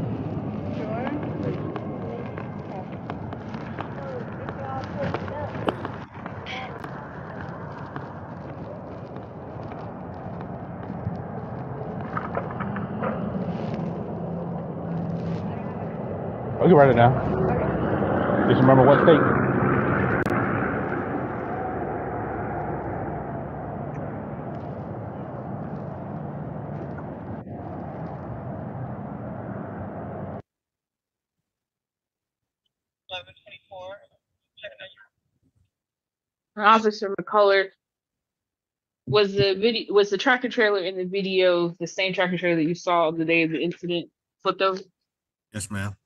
We can write it down. Just remember what state. Officer McCullough, was the video was the tractor trailer in the video the same tractor trailer that you saw the day of the incident flipped over? yes, ma'am.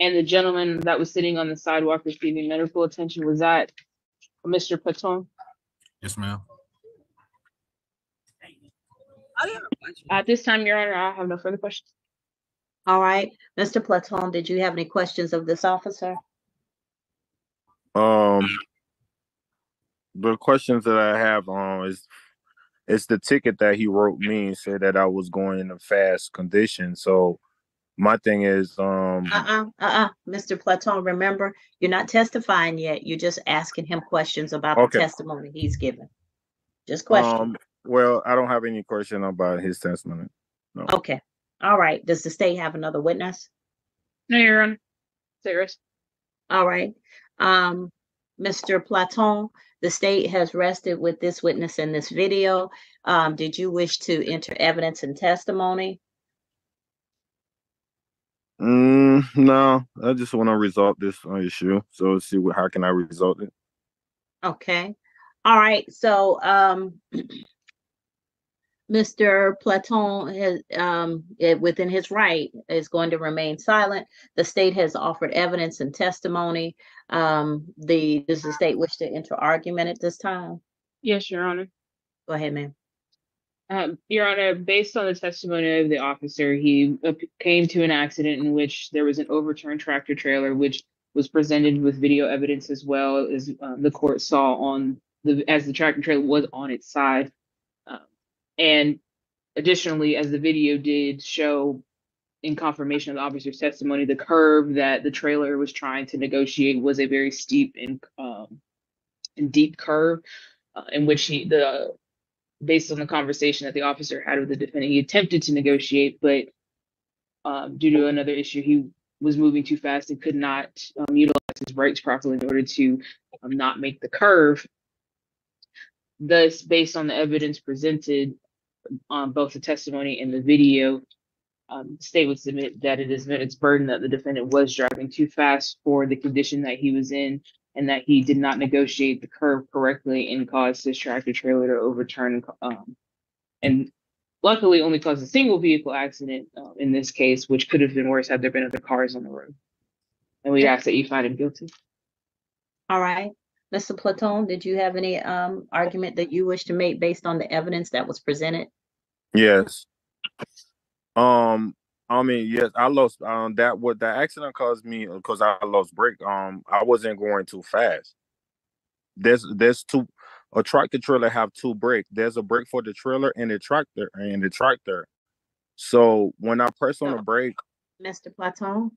And the gentleman that was sitting on the sidewalk receiving medical attention was that Mr. Platon? Yes, ma'am. At this time, Your Honor, I have no further questions. All right, Mr. Platon, did you have any questions of this officer? Um, the questions that I have um is it's the ticket that he wrote me and said that I was going in a fast condition. So my thing is um Uh-uh, uh-uh, Mr. Platon, remember, you're not testifying yet. You're just asking him questions about the testimony he's given. Just question. um well I don't have any question about his testimony. No. Okay, all right. Does the state have another witness? No, Your Honor. Say rest. All right. Um, Mr. Platon, the state has rested with this witness in this video. Um, did you wish to enter evidence and testimony? Mm, no, I just want to resolve this uh, issue. So see what how can I resolve it? Okay, all right, so, um, Mr. Platon has, um, eh, within his right, is going to remain silent. The state has offered evidence and testimony. Um, the, does the state wish to enter argument at this time? Yes, Your Honor. Go ahead, ma'am. Um, Your Honor, based on the testimony of the officer, he uh, came to an accident in which there was an overturned tractor trailer, which was presented with video evidence as well as um, the court saw on the as the tractor trailer was on its side. Um, and additionally, as the video did show in confirmation of the officer's testimony, the curve that the trailer was trying to negotiate was a very steep and um, and deep curve uh, in which he the based on the conversation that the officer had with the defendant, he attempted to negotiate, but um, due to another issue, he was moving too fast and could not um, utilize his brakes properly in order to um, not make the curve. Thus, based on the evidence presented on both the testimony and the video, um, the state would submit that it is its burden that the defendant was driving too fast for the condition that he was in and that he did not negotiate the curve correctly and caused his tractor trailer to overturn um, and luckily only caused a single vehicle accident uh, in this case, which could have been worse had there been other cars on the road. And we ask that you find him guilty. All right. Mr. Platon, did you have any um argument that you wish to make based on the evidence that was presented? Yes. Um, I mean, yes, I lost. Um, that what the accident caused me because I lost brake. Um, I wasn't going too fast. There's there's two. A tractor trailer have two brakes. There's a brake for the trailer and the tractor and the tractor. So when I press on the brake, Mr. Platon,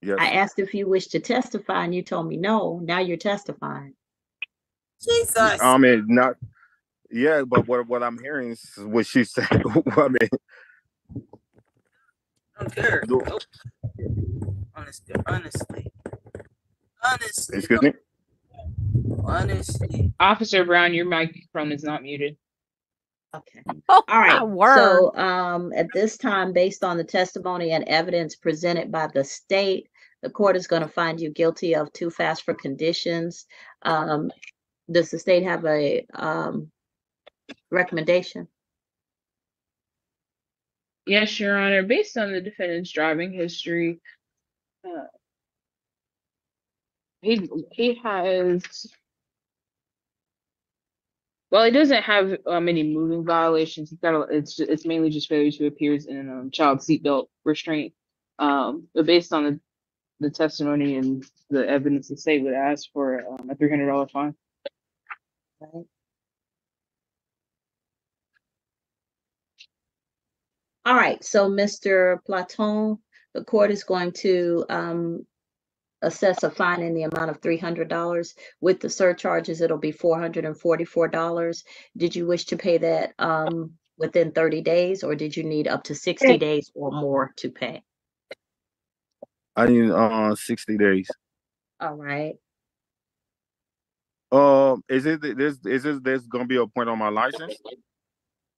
yes, I asked if you wish to testify and you told me no. Now you're testifying. Jesus. I mean, not. Yeah, but what what I'm hearing is what she said. I mean, I'm good. Honestly, honestly, honestly, excuse me. honestly. Officer Brown, your microphone is not muted. Okay. Oh, All right. So, um, at this time, based on the testimony and evidence presented by the state, the court is going to find you guilty of too fast for conditions. Um, does the state have a, um, recommendation? Yes, Your Honor. Based on the defendant's driving history, uh, he he has. Well, he doesn't have um, any moving violations. He's got a, it's it's mainly just failure to appear in um, child seatbelt restraint. Um, but based on the the testimony and the evidence, the state would ask for um, a three hundred dollar fine. All right, so Mr. Platon, the court is going to um assess a fine in the amount of three hundred dollars. With the surcharges, it'll be four hundred and forty-four dollars. Did you wish to pay that um within thirty days, or did you need up to sixty days or more to pay? I need uh sixty days. All right, Um, is it this is this there's gonna be a point on my license?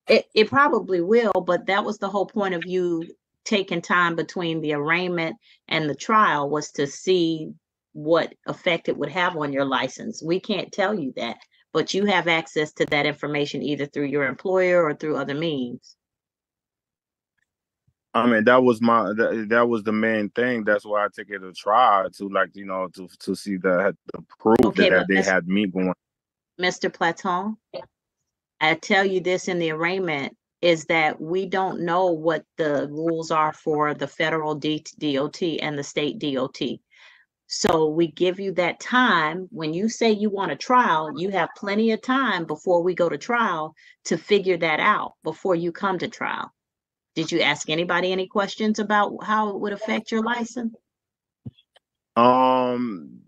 It it probably will, but that was the whole point of you taking time between the arraignment and the trial was to see what effect it would have on your license. We can't tell you that, but you have access to that information either through your employer or through other means. I mean, that was my that, that was the main thing. That's why I took it to try to like you know to to see the the proof Okay, that, but they had me going. Mr. Platon, I tell you this in the arraignment is that we don't know what the rules are for the federal DOT and the state DOT. So we give you that time. When you say you want a trial, you have plenty of time before we go to trial to figure that out before you come to trial. Did you ask anybody any questions about how it would affect your license? Um,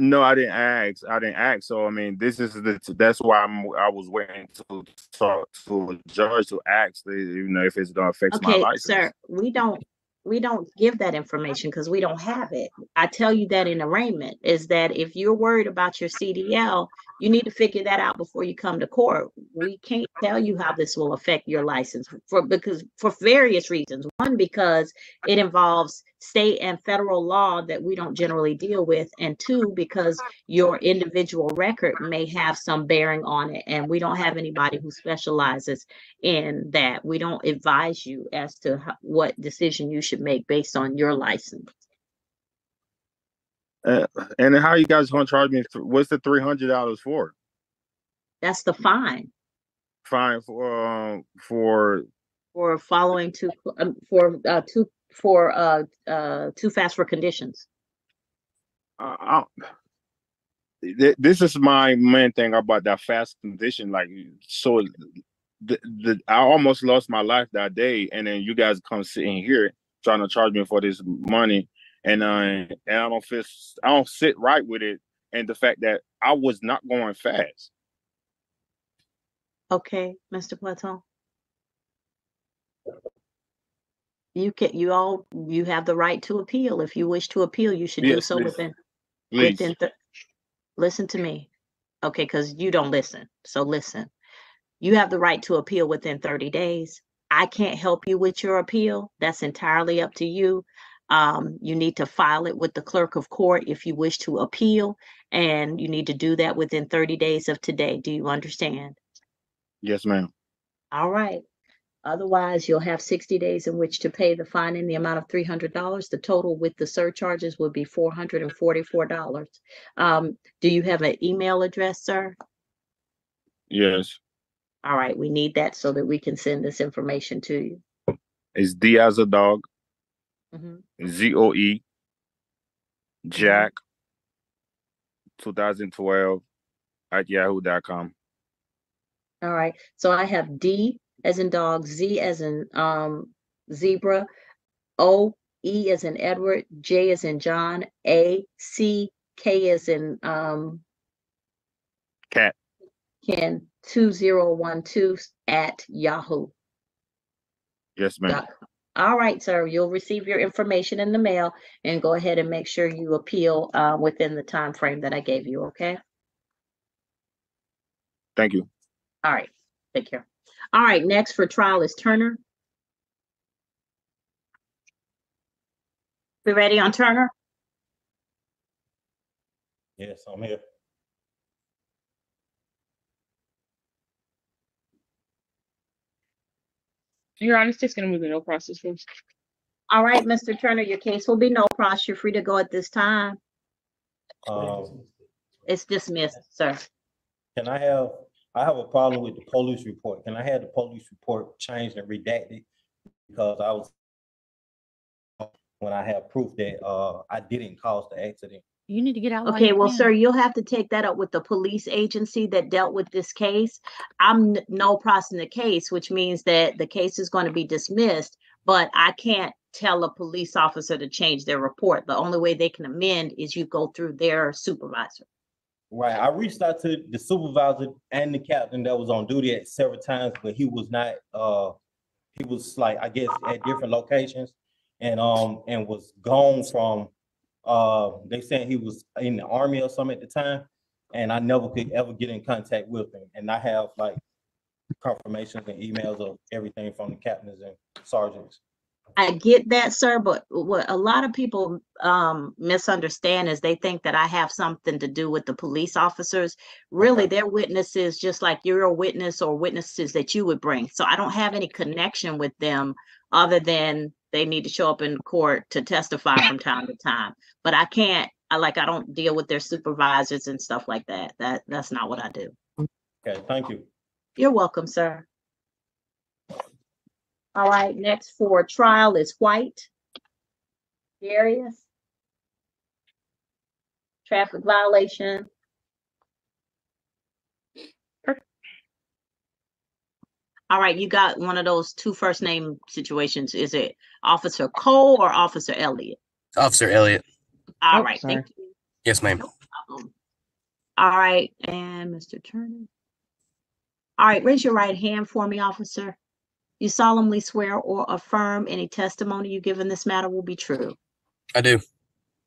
no, I didn't ask. I didn't ask. So I mean, this is the that's why I'm I was waiting to talk to a judge to ask, you know, if it's gonna affect my Okay, license. sir, we don't, we don't give that information because we don't have it. I tell you that in arraignment is that if you're worried about your CDL, you need to figure that out before you come to court. We can't tell you how this will affect your license for, because, for various reasons. One, because it involves state and federal law that we don't generally deal with. And two, because your individual record may have some bearing on it. And we don't have anybody who specializes in that. We don't advise you as to what decision you should make based on your license. Uh, and how you guys gonna charge me? What's the three hundred dollars for? That's the fine. fine for um for for following too, um, for, uh, too, for, uh, uh, too fast for conditions? uh, th- this is my main thing about that fast condition. Like, so the, the I almost lost my life that day, and then you guys come sitting here trying to charge me for this money, and uh, and I don't feel I don't sit right with it, and the fact that I was not going fast. Okay, Mr. Platon. You can, you all, you have the right to appeal. If you wish to appeal, you should do so please. within, Please. within, thir- listen to me. Okay, because you don't listen, so listen. You have the right to appeal within thirty days. I can't help you with your appeal. That's entirely up to you. Um, you need to file it with the clerk of court if you wish to appeal, and you need to do that within thirty days of today. Do you understand? Yes, ma'am. All right. Otherwise, you'll have sixty days in which to pay the fine in the amount of three hundred dollars. The total with the surcharges will be four hundred and forty-four dollars. Um, do you have an email address, sir? Yes, All right, we need that so that we can send this information to you. it's D as a dog, Mhm. Z O E, Jack, 2012 at yahoo.com. All right, so I have D as in dog, Z as in um zebra, O, E as in Edward, J as in John, A, C, K as in um Cat. Ken, two zero one two at Yahoo. Yes, ma'am. All right, sir, you'll receive your information in the mail and go ahead and make sure you appeal uh within the time frame that I gave you, okay? Thank you. All right, take care. All right, next for trial is Turner. We ready on Turner? Yes, I'm here. Your Honor, it's gonna move the nolle pros first. All right, Mr. Turner, your case will be no cross. You're free to go at this time. Um, It's dismissed, sir. can I have, I have a problem with the police report. Can I have the police report changed and redacted? Because I was, when I have proof that, uh, I didn't cause the accident. You need to get out. Okay, well, can. sir, you'll have to take that up with the police agency that dealt with this case. I'm n- no pros in the case, which means that the case is going to be dismissed, but I can't tell a police officer to change their report. The only way they can amend is you go through their supervisor. Right, I reached out to the supervisor and the captain that was on duty at several times, but he was not, uh, he was like, I guess, at different locations. And, um, and was gone from, uh, they said he was in the army or something at the time. And I never could ever get in contact with him. And I have like confirmations and emails of everything from the captains and sergeants. I get that, sir, but what a lot of people um misunderstand is they think that I have something to do with the police officers. Really, they're witnesses just like you're a witness or witnesses that you would bring. So I don't have any connection with them other than they need to show up in court to testify from time to time. But I can't, I like, I don't deal with their supervisors and stuff like that. That, that's not what I do. Okay, thank you. You're welcome, sir. All right, next for trial is White. Darius. Traffic violation. All right, you got one of those two first name situations. Is it Officer Cole or Officer Elliott? Officer Elliott. All Oh, right, thank you. Yes, ma'am. problem. All right, and Mr. Turner. All right, raise your right hand for me, officer. You solemnly swear or affirm any testimony you give in this matter will be true. I do.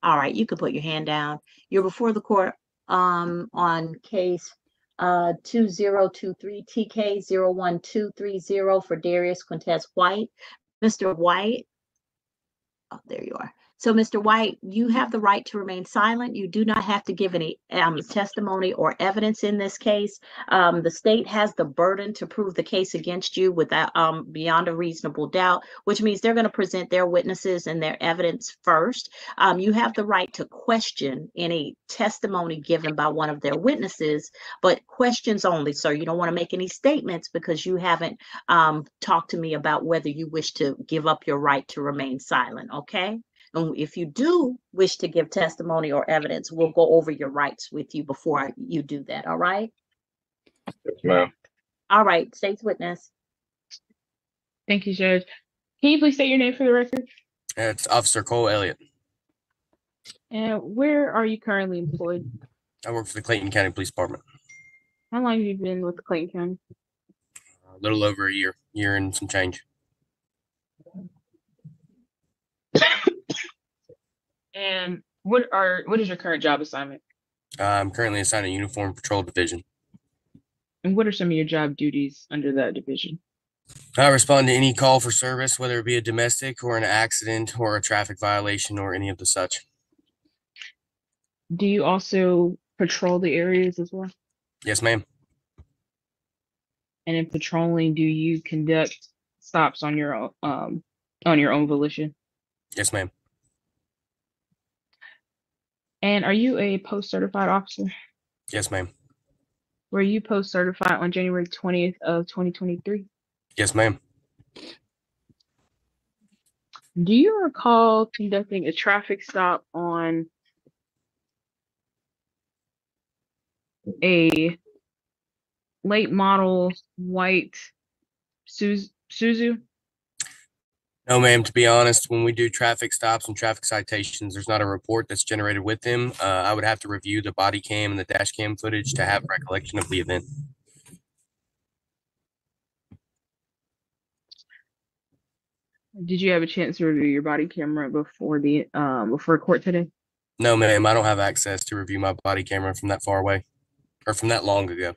All right, you can put your hand down. You're before the court um on case uh two zero two three TK zero one two three zero for Darius Quintez White. Mr. White. Oh, there you are. So, Mr. White, you have the right to remain silent. You do not have to give any um, testimony or evidence in this case. Um, the state has the burden to prove the case against you without um, beyond a reasonable doubt, which means they're going to present their witnesses and their evidence first. Um, you have the right to question any testimony given by one of their witnesses, but questions only, sir. You don't want to make any statements because you haven't um, talked to me about whether you wish to give up your right to remain silent. Okay. And if you do wish to give testimony or evidence, we'll go over your rights with you before you do that. All right. Yes, ma'am. All right. State's witness. Thank you, Judge. Can you please state your name for the record? It's Officer Cole Elliott. And where are you currently employed? I work for the Clayton County Police Department. How long have you been with Clayton County? A little over a year, year and some change. And what are what is your current job assignment? I'm currently assigned to Uniform Patrol Division. And what are some of your job duties under that division? I respond to any call for service, whether it be a domestic or an accident or a traffic violation or any of the such. Do you also patrol the areas as well? Yes, ma'am. And in patrolling, do you conduct stops on your own um on your own volition? Yes, ma'am. And are you a post certified officer? Yes, ma'am. Were you post certified on January 20th of 2023? Yes, ma'am. Do you recall conducting a traffic stop on a late model white Isuzu? No, ma'am. To be honest, when we do traffic stops and traffic citations, there's not a report that's generated with them. Uh, I would have to review the body cam and the dash cam footage to have recollection of the event. Did you have a chance to review your body camera before the um before court today? No, ma'am. I don't have access to review my body camera from that far away or from that long ago.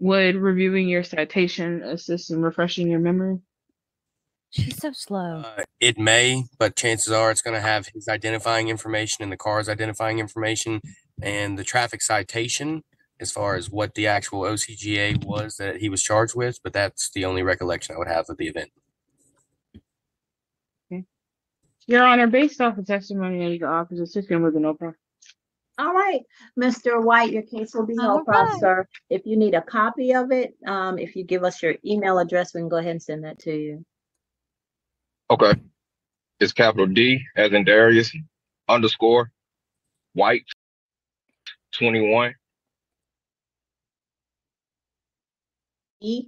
Would reviewing your citation assist in refreshing your memory? She's so slow. Uh, it may, but chances are it's going to have his identifying information and the car's identifying information and the traffic citation as far as what the actual OCGA was that he was charged with. But that's the only recollection I would have of the event. Okay. Your Honor, based off the testimony of the officer, assisting with the no problem. All right, Mr. White, your case will be All held, problem, right. sir. If you need a copy of it, um, if you give us your email address, we can go ahead and send that to you. Okay. It's capital D as in Darius underscore white twenty-one. E,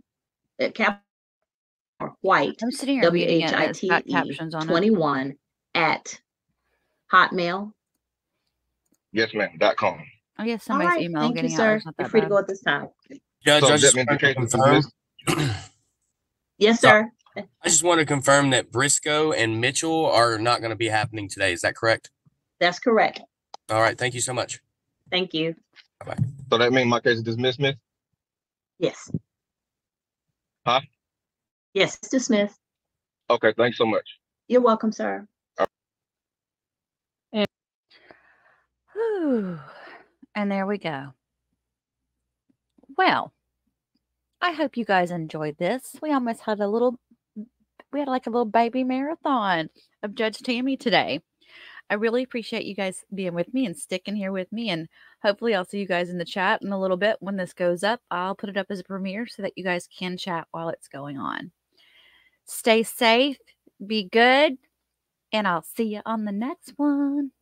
uh, cap, or white, I'm sitting here W reading H it, I it's T got E captions on it. 21 at Hotmail. Yes, ma'am. Dot com. Oh yeah, All somebody's right, email thank you, out. sir. Not You're that free to go at this time. Judge, So I just means to case is confirm. dismissed? Yes, So- sir. I just want to confirm that Briscoe and Mitchell are not going to be happening today. Is that correct? That's correct. All right. Thank you so much. Thank you. Bye bye. So that means my case is dismissed, miss? Yes. Huh? Yes, dismissed. Okay, thanks so much. You're welcome, sir. And there we go. Well, I hope you guys enjoyed this. We almost had a little, we had like a little baby marathon of Judge Tammi today. I really appreciate you guys being with me and sticking here with me. And hopefully, I'll see you guys in the chat in a little bit when this goes up. I'll put it up as a premiere so that you guys can chat while it's going on. Stay safe, be good, and I'll see you on the next one.